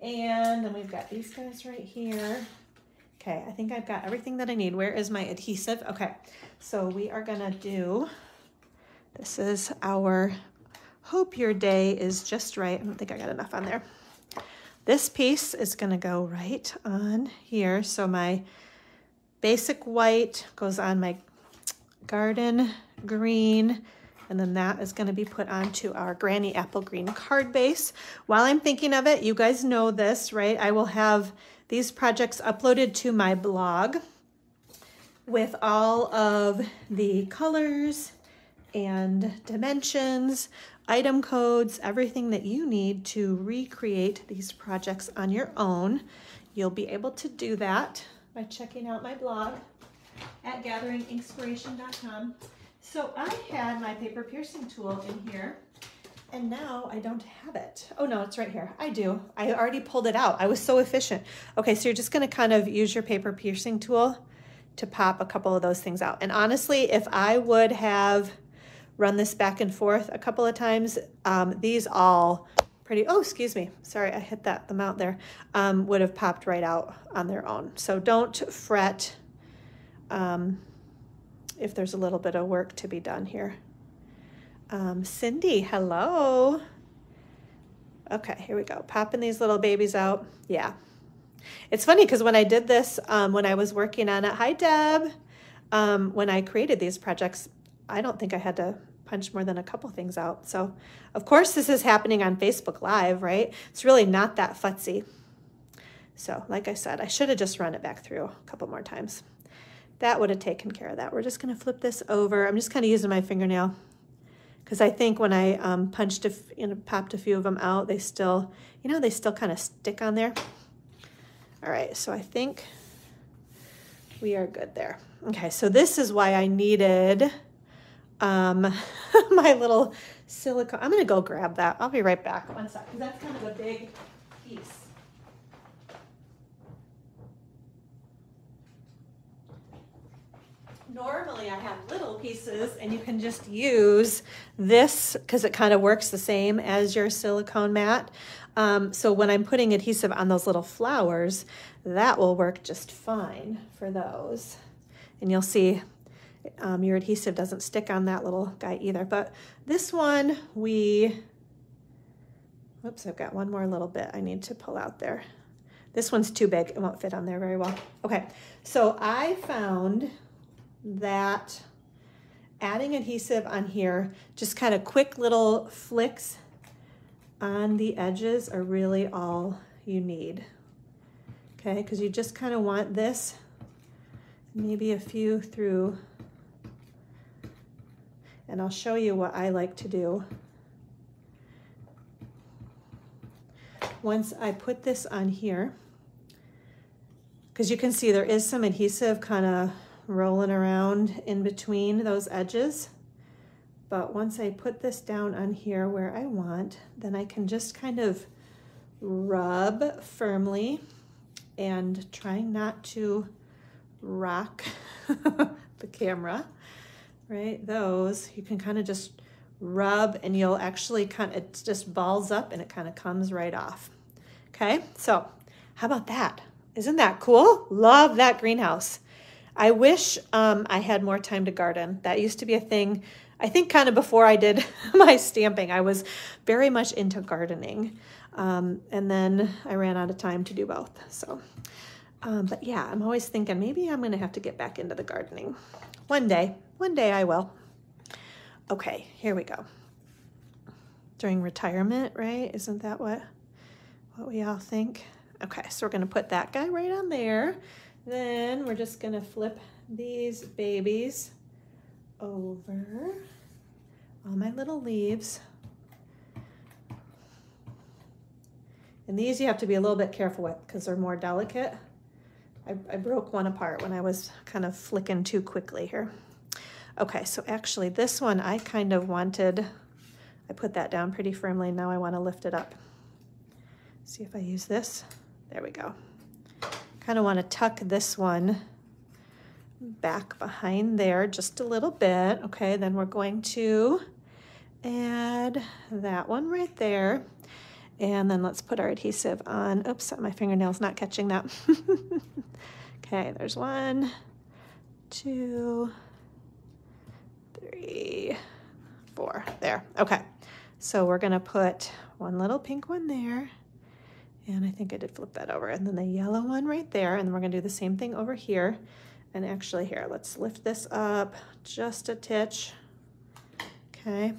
And then we've got these guys right here. Okay, I think I've got everything that I need. Where is my adhesive? Okay, so we are gonna do this is our Hope Your Day is Just Right. I don't think I got enough on there. This piece is gonna go right on here. So my basic white goes on my garden green, and then that is gonna be put onto our Granny Apple Green card base. While I'm thinking of it, you guys know this, right? I will have these projects uploaded to my blog with all of the colors and dimensions, item codes, everything that you need to recreate these projects on your own. You'll be able to do that by checking out my blog at gatheringinkspiration.com. So I had my paper piercing tool in here and now I don't have it. Oh no, it's right here. I do. I already pulled it out. I was so efficient. Okay, so you're just gonna kind of use your paper piercing tool to pop a couple of those things out. And honestly, if I would have run this back and forth a couple of times. Um, these all pretty, oh, excuse me. Sorry, I hit that, the mount there, um, would have popped right out on their own. So don't fret um, if there's a little bit of work to be done here. Um, Cindy, hello. Okay, here we go. Popping these little babies out. Yeah. It's funny because when I did this, um, when I was working on it, hi Deb, um, when I created these projects, I don't think I had to punch more than a couple things out. So of course this is happening on Facebook Live, right? It's really not that futzy. So like I said, I should have just run it back through a couple more times. That would have taken care of that. We're just gonna flip this over. I'm just kind of using my fingernail because I think when I um, punched, a, you know, popped a few of them out, they still, you know, they still kind of stick on there. All right, so I think we are good there. Okay, so this is why I needed um, my little silicone. I'm gonna go grab that. I'll be right back. One sec, because that's kind of a big piece. Normally I have little pieces and you can just use this because it kind of works the same as your silicone mat. Um, so when I'm putting adhesive on those little flowers, that will work just fine for those. And you'll see um, your adhesive doesn't stick on that little guy either. But this one, we, oops, I've got one more little bit I need to pull out there. This one's too big. It won't fit on there very well. Okay, so I found that adding adhesive on here, just kind of quick little flicks on the edges are really all you need. Okay, because you just kind of want this, maybe a few through, and I'll show you what I like to do. Once I put this on here, because you can see there is some adhesive kind of rolling around in between those edges. But once I put this down on here where I want, then I can just kind of rub firmly and trying not to rock the camera, right? Those, you can kind of just rub and you'll actually kind of, it just balls up and it kind of comes right off. Okay, so how about that? Isn't that cool? Love that greenhouse. I wish um, I had more time to garden. That used to be a thing, I think kind of before I did my stamping, I was very much into gardening. Um, and then I ran out of time to do both. So, um, but yeah, I'm always thinking maybe I'm gonna have to get back into the gardening. One day, one day I will. Okay, here we go. During retirement, right? Isn't that what, what we all think? Okay, so we're gonna put that guy right on there. Then we're just gonna flip these babies over all my little leaves. And these you have to be a little bit careful with because they're more delicate. I, I broke one apart when I was kind of flicking too quickly here. Okay, so actually this one I kind of wanted, I put that down pretty firmly. Now I wanna lift it up. See if I use this. There we go. Kind of want to tuck this one back behind there just a little bit. Okay, then we're going to add that one right there. And then let's put our adhesive on. Oops, my fingernail's not catching that. okay, there's one, two, three, four. There, okay. So we're gonna put one little pink one there. And I think I did flip that over. And then the yellow one right there. And we're gonna do the same thing over here. And actually here, let's lift this up just a titch. Okay.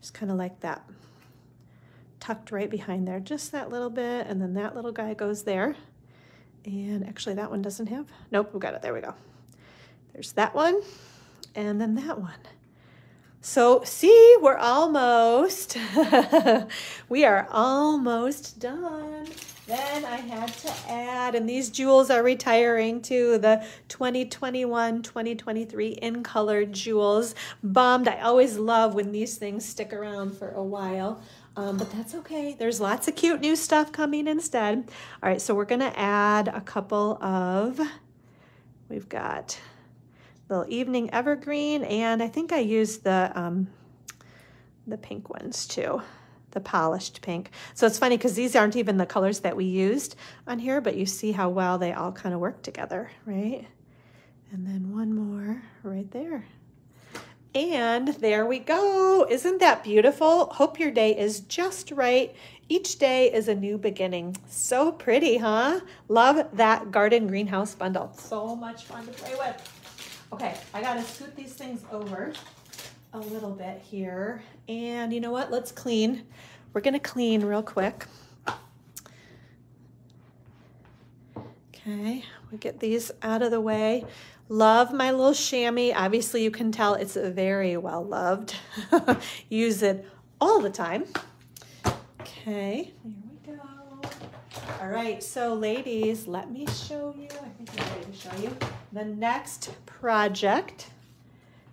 Just kind of like that. Tucked right behind there, just that little bit. And then that little guy goes there. And actually that one doesn't have, nope, we got it, there we go. There's that one, and then that one. So see, we're almost, we are almost done. Then I had to add, and these jewels are retiring to the 2021-2023 in color jewels. Bombed, I always love when these things stick around for a while. Um, but that's okay. There's lots of cute new stuff coming instead. All right, so we're gonna add a couple of, we've got little evening evergreen, and I think I used the, um, the pink ones too, the polished pink. So it's funny because these aren't even the colors that we used on here, but you see how well they all kind of work together, right? And then one more right there. And there we go. Isn't that beautiful? Hope your day is just right. Each day is a new beginning. So pretty, huh? Love that garden greenhouse bundle. So much fun to play with. Okay, I gotta scoot these things over a little bit here. And you know what? Let's clean. We're gonna clean real quick. Okay, we get these out of the way. Love my little chamois. Obviously, you can tell it's very well loved. Use it all the time. Okay. All right, so ladies, let me show you. I think I'm ready to show you the next project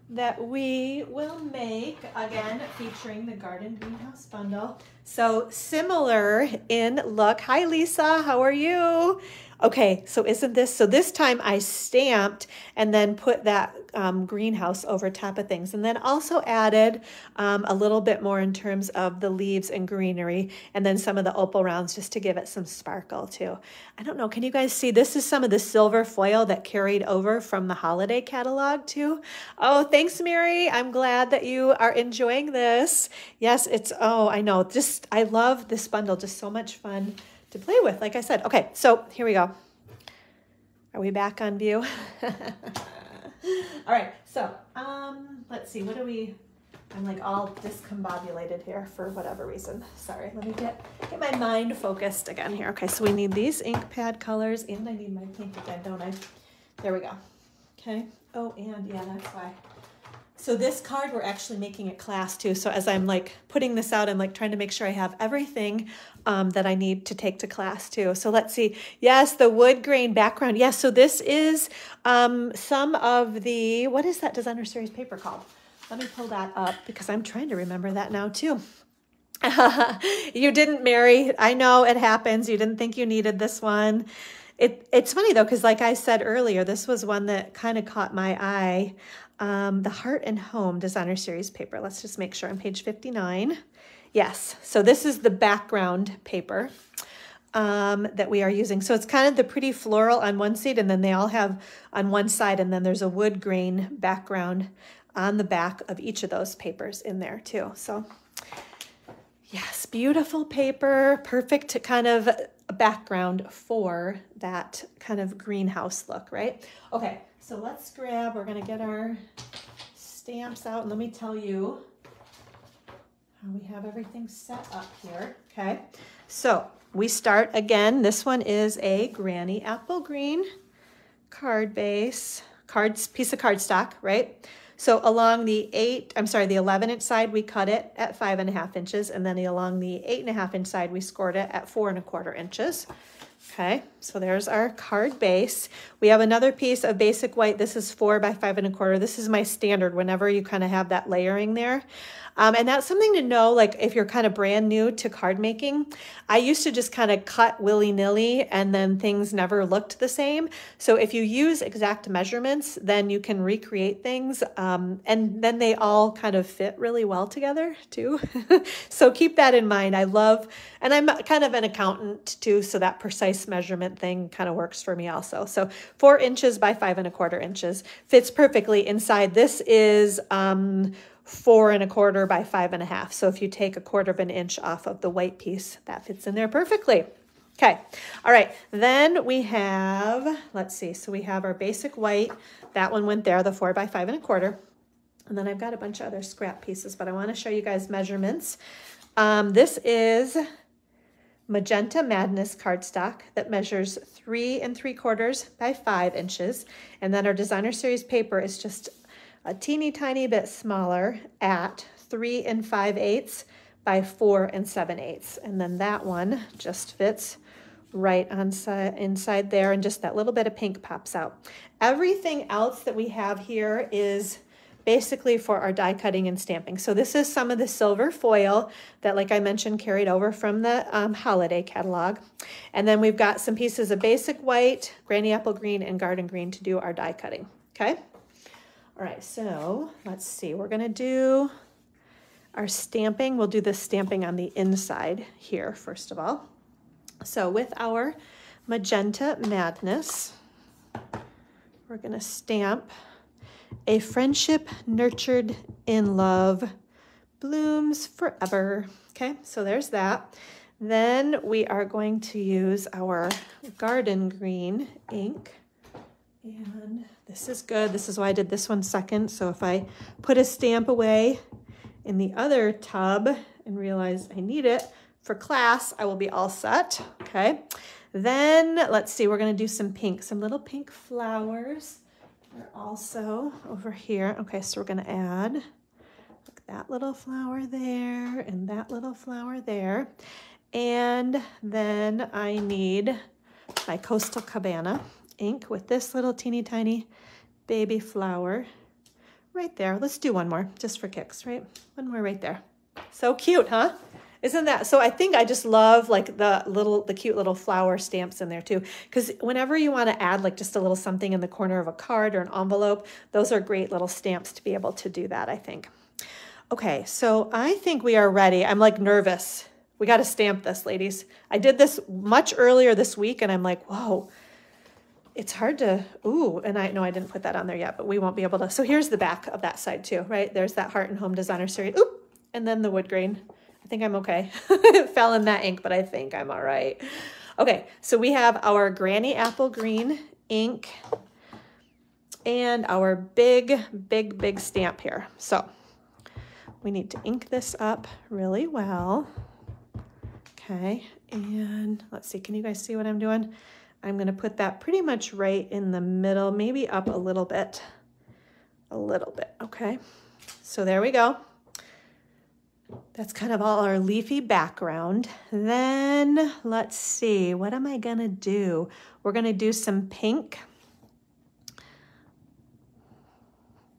that we will make, again, featuring the Garden Greenhouse Bundle. So similar in look. Hi, Lisa, how are you? Okay, so isn't this, so this time I stamped and then put that um, greenhouse over top of things and then also added um, a little bit more in terms of the leaves and greenery and then some of the opal rounds just to give it some sparkle too. I don't know, can you guys see, this is some of the silver foil that carried over from the holiday catalog too. Oh, thanks Mary, I'm glad that you are enjoying this. Yes, it's, oh, I know, just, I love this bundle, just so much fun to play with, like I said. Okay, so here we go. Are we back on view? all right, so um, let's see, what do we, I'm like all discombobulated here for whatever reason. Sorry, let me get, get my mind focused again here. Okay, so we need these ink pad colors and I need my pink again, don't I? There we go. Okay. Oh, and yeah, that's why. So this card, we're actually making it class too. So as I'm like putting this out, I'm like trying to make sure I have everything um, that I need to take to class too. So let's see. Yes, the wood grain background. Yes, so this is um, some of the, what is that designer series paper called? Let me pull that up because I'm trying to remember that now too. you didn't Mary. I know it happens. You didn't think you needed this one. It, it's funny though, because like I said earlier, this was one that kind of caught my eye. Um, the Heart and Home Designer Series paper. Let's just make sure on page 59. Yes, so this is the background paper um, that we are using. So it's kind of the pretty floral on one side, and then they all have on one side, and then there's a wood grain background on the back of each of those papers in there too. So yes, beautiful paper, perfect kind of background for that kind of greenhouse look, right? Okay, so let's grab, we're gonna get our stamps out and let me tell you how we have everything set up here, okay? So we start again, this one is a Granny Apple Green card base, cards, piece of cardstock, right? So along the eight, I'm sorry, the 11 inch side, we cut it at five and a half inches, and then along the eight and a half inch side, we scored it at four and a quarter inches. Okay, so there's our card base. We have another piece of basic white. This is four by five and a quarter. This is my standard whenever you kind of have that layering there. Um, and that's something to know, like if you're kind of brand new to card making. I used to just kind of cut willy-nilly and then things never looked the same. So if you use exact measurements, then you can recreate things um, and then they all kind of fit really well together too. so keep that in mind. I love, and I'm kind of an accountant too, so that precise measurement thing kind of works for me also. So four inches by five and a quarter inches fits perfectly inside. This is um, four and a quarter by five and a half. So if you take a quarter of an inch off of the white piece, that fits in there perfectly. Okay, all right, then we have, let's see, so we have our basic white. That one went there, the four by five and a quarter. And then I've got a bunch of other scrap pieces, but I wanna show you guys measurements. Um, this is Magenta Madness cardstock that measures three and three quarters by five inches. And then our designer series paper is just a teeny tiny bit smaller at three and five eighths by four and seven eighths. And then that one just fits right on inside there and just that little bit of pink pops out. Everything else that we have here is basically for our die cutting and stamping. So this is some of the silver foil that, like I mentioned, carried over from the um, holiday catalog. And then we've got some pieces of basic white, granny apple green, and garden green to do our die cutting, okay? All right, so let's see. We're going to do our stamping. We'll do the stamping on the inside here, first of all. So with our Magenta Madness, we're going to stamp a friendship nurtured in love blooms forever. Okay, so there's that. Then we are going to use our garden green ink and this is good. This is why I did this one second. So if I put a stamp away in the other tub and realize I need it for class, I will be all set, okay? Then let's see, we're gonna do some pink, some little pink flowers are also over here. Okay, so we're gonna add that little flower there and that little flower there. And then I need my Coastal Cabana ink with this little teeny tiny baby flower right there. Let's do one more just for kicks, right? One more right there. So cute, huh? Isn't that, so I think I just love like the little, the cute little flower stamps in there too. Because whenever you want to add like just a little something in the corner of a card or an envelope, those are great little stamps to be able to do that, I think. Okay, so I think we are ready. I'm like nervous. We got to stamp this, ladies. I did this much earlier this week and I'm like, whoa, it's hard to, ooh, and I know I didn't put that on there yet, but we won't be able to. So here's the back of that side too, right? There's that Heart and Home Designer Series. Oop, and then the wood grain. Think I'm okay. fell in that ink, but I think I'm all right. Okay, so we have our Granny Apple Green ink and our big, big, big stamp here. So we need to ink this up really well. Okay, and let's see, can you guys see what I'm doing? I'm gonna put that pretty much right in the middle, maybe up a little bit, a little bit, okay? So there we go. That's kind of all our leafy background. Then let's see, what am I gonna do? We're gonna do some pink.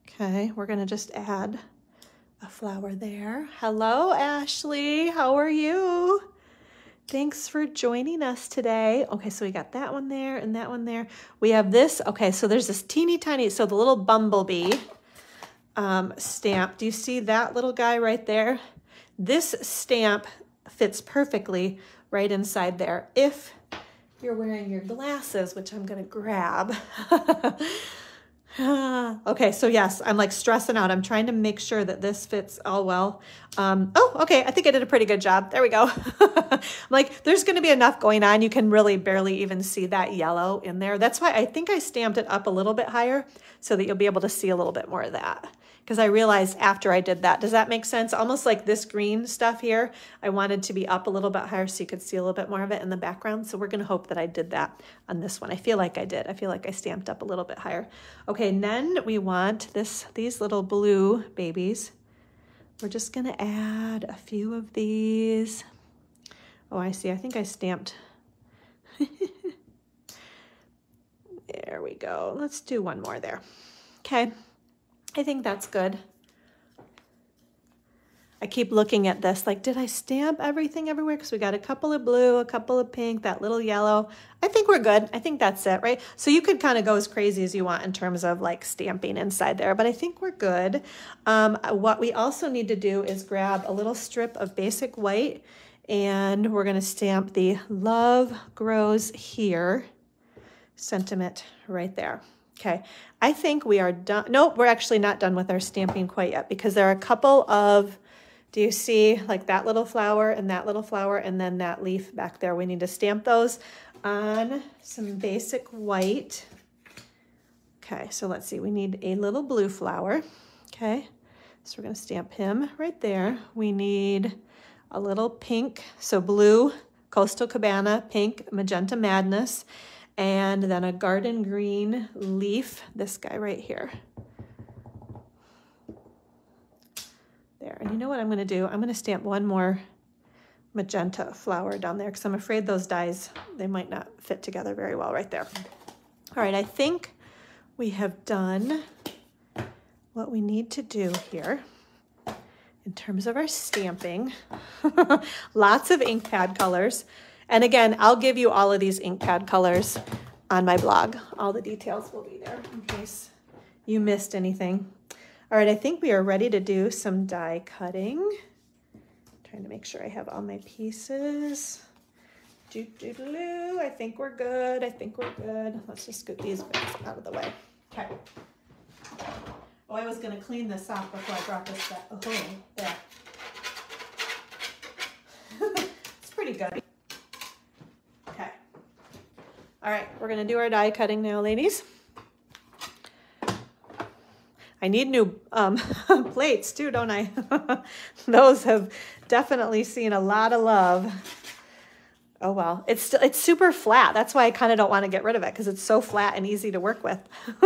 Okay, we're gonna just add a flower there. Hello, Ashley, how are you? Thanks for joining us today. Okay, so we got that one there and that one there. We have this, okay, so there's this teeny tiny, so the little bumblebee um, stamp. Do you see that little guy right there? This stamp fits perfectly right inside there if you're wearing your glasses, which I'm gonna grab. okay, so yes, I'm like stressing out. I'm trying to make sure that this fits all well. Um, oh, okay, I think I did a pretty good job. There we go. I'm like, there's gonna be enough going on. You can really barely even see that yellow in there. That's why I think I stamped it up a little bit higher so that you'll be able to see a little bit more of that because I realized after I did that, does that make sense? Almost like this green stuff here, I wanted to be up a little bit higher so you could see a little bit more of it in the background. So we're gonna hope that I did that on this one. I feel like I did. I feel like I stamped up a little bit higher. Okay, and then we want this these little blue babies. We're just gonna add a few of these. Oh, I see, I think I stamped. there we go. Let's do one more there. Okay. I think that's good. I keep looking at this like, did I stamp everything everywhere? Because we got a couple of blue, a couple of pink, that little yellow. I think we're good. I think that's it, right? So you could kind of go as crazy as you want in terms of like stamping inside there, but I think we're good. Um, what we also need to do is grab a little strip of basic white and we're gonna stamp the love grows here sentiment right there. Okay, I think we are done. Nope, we're actually not done with our stamping quite yet because there are a couple of, do you see like that little flower and that little flower and then that leaf back there? We need to stamp those on some basic white. Okay, so let's see, we need a little blue flower. Okay, so we're gonna stamp him right there. We need a little pink, so blue, Coastal Cabana, pink, Magenta Madness, and then a garden green leaf, this guy right here. There, and you know what I'm gonna do? I'm gonna stamp one more magenta flower down there because I'm afraid those dies, they might not fit together very well right there. All right, I think we have done what we need to do here in terms of our stamping. Lots of ink pad colors. And again, I'll give you all of these ink pad colors on my blog. All the details will be there in case you missed anything. All right, I think we are ready to do some die cutting. trying to make sure I have all my pieces. Doo -doo -doo I think we're good. I think we're good. Let's just scoot these out of the way. Okay. Oh, I was going to clean this off before I brought this back. Oh, there. it's pretty good. All right, we're gonna do our die cutting now, ladies. I need new um, plates too, don't I? Those have definitely seen a lot of love. Oh well, it's still it's super flat. That's why I kind of don't want to get rid of it because it's so flat and easy to work with.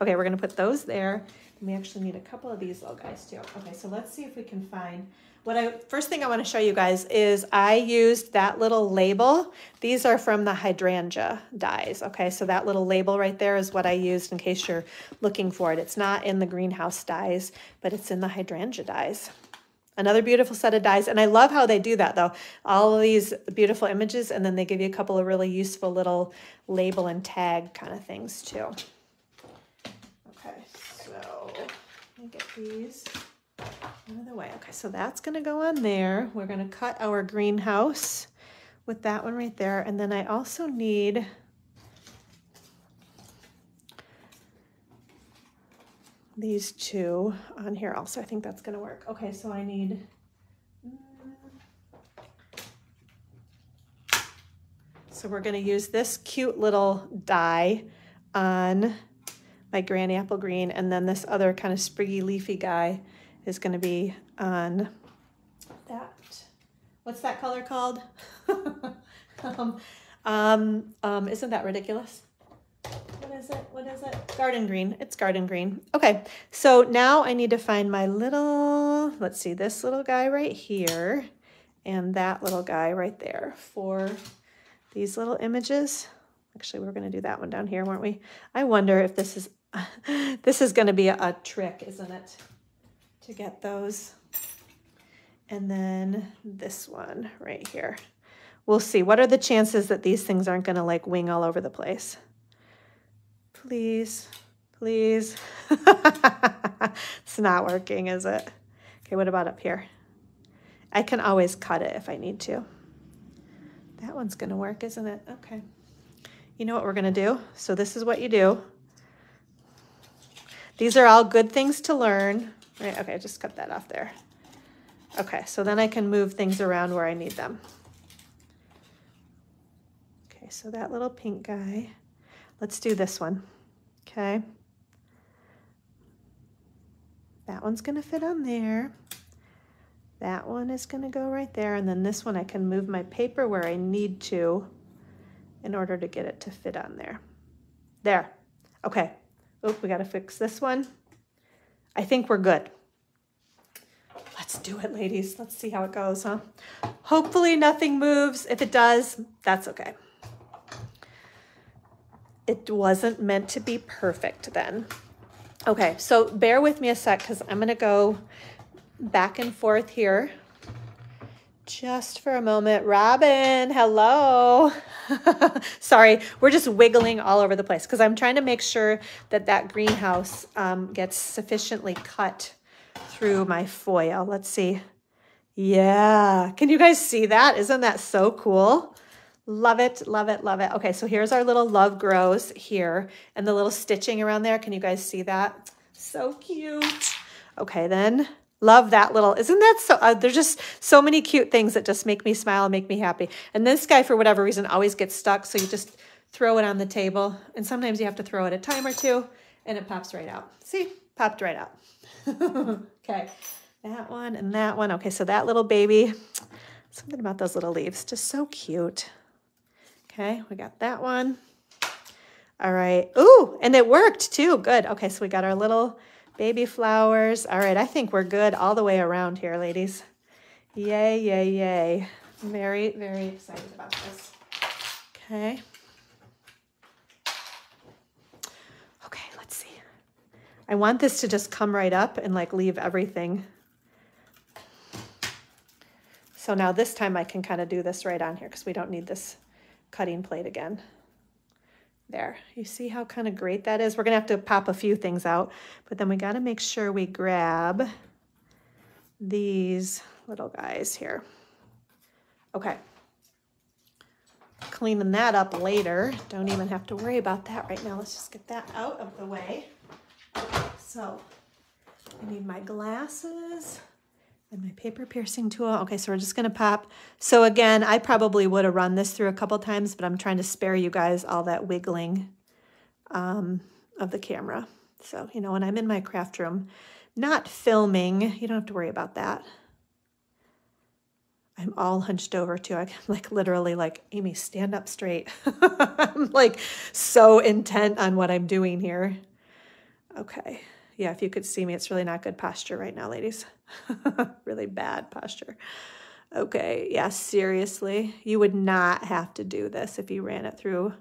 okay, we're gonna put those there. And we actually need a couple of these little guys too. Okay, so let's see if we can find what I first thing I want to show you guys is I used that little label. These are from the hydrangea dies. Okay, so that little label right there is what I used in case you're looking for it. It's not in the greenhouse dies, but it's in the hydrangea dies. Another beautiful set of dies. And I love how they do that though. All of these beautiful images and then they give you a couple of really useful little label and tag kind of things too. Okay, so let me get these the way. Okay, so that's going to go on there. We're going to cut our greenhouse with that one right there. And then I also need these two on here also. I think that's going to work. Okay, so I need mm, So we're gonna use this cute little die on my granny apple green and then this other kind of spriggy leafy guy is gonna be on that. What's that color called? um, um, um, isn't that ridiculous? What is it? What is it? Garden green. It's garden green. Okay, so now I need to find my little, let's see, this little guy right here and that little guy right there for these little images. Actually, we are going to do that one down here, weren't we? I wonder if this is, this is going to be a, a trick, isn't it? To get those. And then this one right here. We'll see. What are the chances that these things aren't going to like wing all over the place? Please, please. it's not working, is it? Okay, what about up here? I can always cut it if I need to. That one's gonna work, isn't it? Okay. You know what we're gonna do? So this is what you do. These are all good things to learn. Right, okay, just cut that off there. Okay, so then I can move things around where I need them. Okay, so that little pink guy. Let's do this one, okay? That one's gonna fit on there. That one is gonna go right there, and then this one I can move my paper where I need to in order to get it to fit on there. There, okay. Oop, we gotta fix this one. I think we're good. Let's do it, ladies. Let's see how it goes, huh? Hopefully nothing moves. If it does, that's okay it wasn't meant to be perfect then. Okay, so bear with me a sec because I'm going to go back and forth here just for a moment. Robin, hello. Sorry, we're just wiggling all over the place because I'm trying to make sure that that greenhouse um, gets sufficiently cut through my foil. Let's see. Yeah, can you guys see that? Isn't that so cool? Love it, love it, love it. Okay, so here's our little love grows here and the little stitching around there. Can you guys see that? So cute. Okay, then love that little, isn't that so, uh, there's just so many cute things that just make me smile and make me happy. And this guy, for whatever reason, always gets stuck. So you just throw it on the table. And sometimes you have to throw it a time or two and it pops right out. See, popped right out. okay, that one and that one. Okay, so that little baby, something about those little leaves, just so cute. Okay, we got that one. All right. Ooh, and it worked too. Good. Okay, so we got our little baby flowers. All right, I think we're good all the way around here, ladies. Yay, yay, yay. Very, very excited about this. Okay. Okay, let's see. I want this to just come right up and like leave everything. So now this time I can kind of do this right on here because we don't need this cutting plate again. There, you see how kind of great that is? We're gonna have to pop a few things out, but then we gotta make sure we grab these little guys here. Okay, cleaning that up later. Don't even have to worry about that right now. Let's just get that out of the way. So I need my glasses and my paper piercing tool. Okay, so we're just gonna pop. So again, I probably would have run this through a couple times, but I'm trying to spare you guys all that wiggling um, of the camera. So, you know, when I'm in my craft room, not filming, you don't have to worry about that. I'm all hunched over too. I'm like literally like, Amy, stand up straight. I'm like so intent on what I'm doing here. Okay yeah, if you could see me, it's really not good posture right now, ladies. really bad posture. Okay, yeah, seriously. You would not have to do this if you ran it through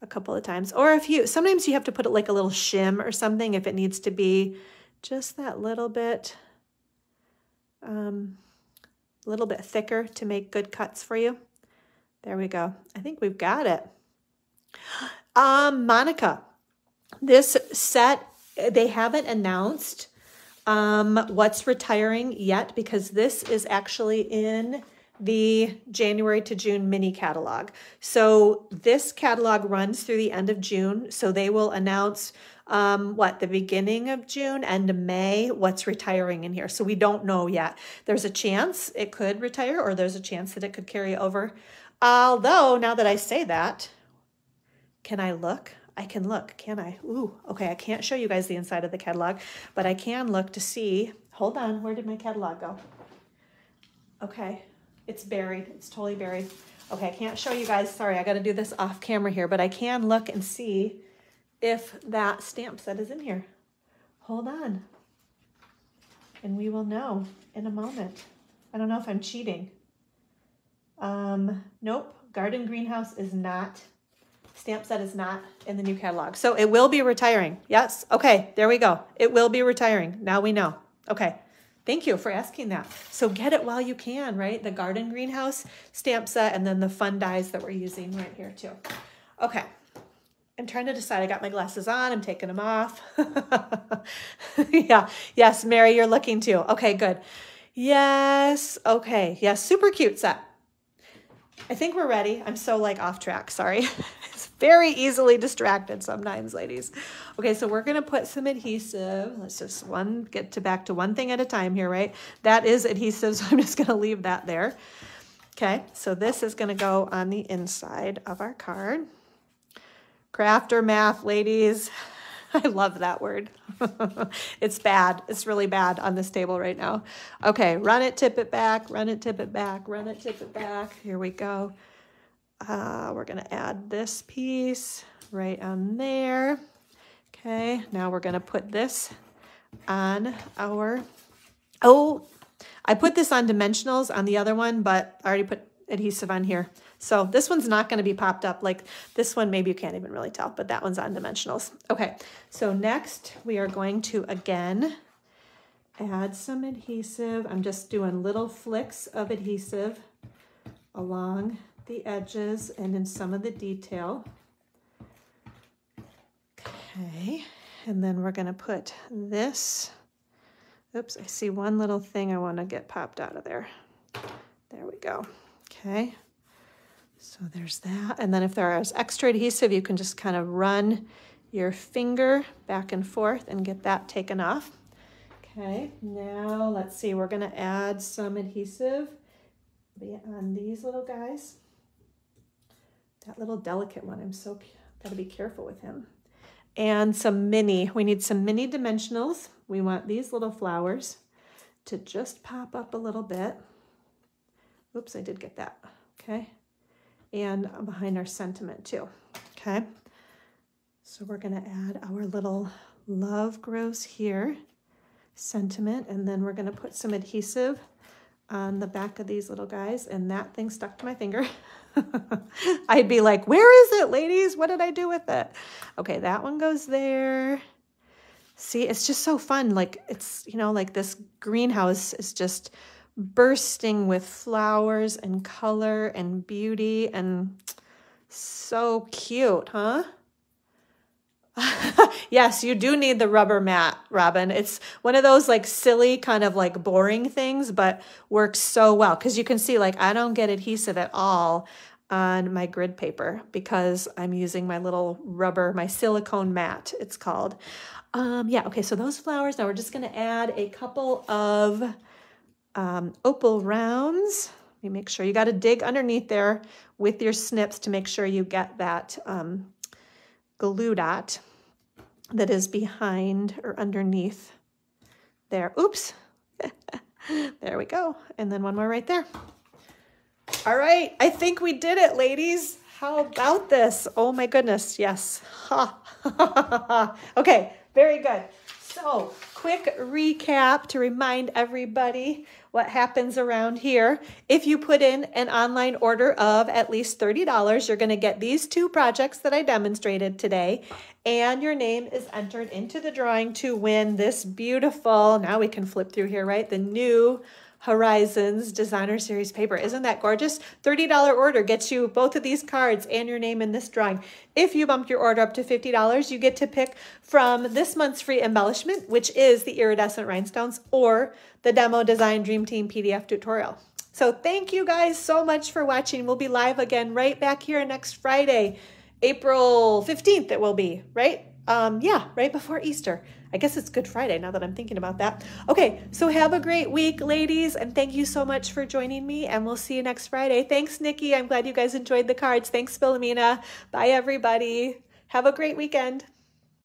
a couple of times. Or if you, sometimes you have to put it like a little shim or something if it needs to be just that little bit, um, a little bit thicker to make good cuts for you. There we go. I think we've got it. Um, Monica, this set they haven't announced um, what's retiring yet because this is actually in the January to June mini catalog. So this catalog runs through the end of June. So they will announce um, what, the beginning of June, of May, what's retiring in here. So we don't know yet. There's a chance it could retire or there's a chance that it could carry over Although, now that I say that, can I look? I can look, can I? Ooh, okay, I can't show you guys the inside of the catalog, but I can look to see. Hold on, where did my catalog go? Okay, it's buried. It's totally buried. Okay, I can't show you guys. Sorry, I got to do this off camera here, but I can look and see if that stamp set is in here. Hold on. And we will know in a moment. I don't know if I'm cheating. Um, nope, Garden Greenhouse is not, stamp set is not in the new catalog. So it will be retiring. Yes, okay, there we go. It will be retiring. Now we know. Okay, thank you for asking that. So get it while you can, right? The Garden Greenhouse stamp set and then the fun dies that we're using right here too. Okay. I'm trying to decide. I got my glasses on. I'm taking them off. yeah. Yes, Mary, you're looking too. Okay, good. Yes. Okay. Yes, super cute set. I think we're ready. I'm so like off track. Sorry. very easily distracted sometimes, ladies. Okay, so we're to put some adhesive. Let's just one get to back to one thing at a time here, right? That is adhesive, so I'm just to leave that there. Okay, so this is to go on the inside of our card. Craftermath, ladies. I love that word. it's bad. It's really bad on this table right now. Okay, run it, tip it back, run it, tip it back, run it, tip it back. Here we go. Uh, we're to add this piece right on there. Okay, now we're to put this on our, oh, I put this on dimensionals on the other one, but I already put adhesive on here. So this one's not to be popped up like this one. Maybe you can't even really tell, but that one's on dimensionals. Okay, so next we are going to, again, add some adhesive. I'm just doing little flicks of adhesive along the edges and in some of the detail. Okay, and then we're going to put this. Oops, I see one little thing I want to get popped out of there. There we go. Okay. So there's that. And then if there is extra adhesive, you can just kind of run your finger back and forth and get that taken off. Okay, now let's see, we're gonna add some adhesive on these little guys. That little delicate one, I'm so, gotta be careful with him. And some mini, we need some mini dimensionals. We want these little flowers to just pop up a little bit. Oops, I did get that, okay and behind our sentiment too, okay? So we're gonna add our little love grows here sentiment, and then we're gonna put some adhesive on the back of these little guys, and that thing stuck to my finger. I'd be like, where is it, ladies? What did I do with it? Okay, that one goes there. See, it's just so fun. Like, it's, you know, like this greenhouse is just bursting with flowers and color and beauty and so cute, huh? yes, you do need the rubber mat, Robin. It's one of those like silly kind of like boring things, but works so well because you can see like I don't get adhesive at all on my grid paper because I'm using my little rubber, my silicone mat, it's called. Um, yeah, okay, so those flowers, now we're just to add a couple of um, opal rounds. You make sure you got to dig underneath there with your snips to make sure you get that um, glue dot that is behind or underneath there. Oops. there we go. And then one more right there. All right. I think we did it, ladies. How about this? Oh my goodness. Yes. Ha. okay. Very good. So quick recap to remind everybody what happens around here. If you put in an online order of at least $30, you're going to get these two projects that I demonstrated today, and your name is entered into the drawing to win this beautiful, now we can flip through here, right? The new Horizons Designer Series paper. Isn't that gorgeous? $30 order gets you both of these cards and your name in this drawing. If you bump your order up to $50, you get to pick from this month's free embellishment, which is the iridescent rhinestones, or the Demo Design Dream Team PDF tutorial. So thank you guys so much for watching. We'll be live again right back here next Friday, April 15th it will be, right? Um, yeah, right before Easter. I guess it's Good Friday now that I'm thinking about that. Okay, so have a great week, ladies, and thank you so much for joining me, and we'll see you next Friday. Thanks, Nikki. I'm glad you guys enjoyed the cards. Thanks, Philomena. Bye, everybody. Have a great weekend.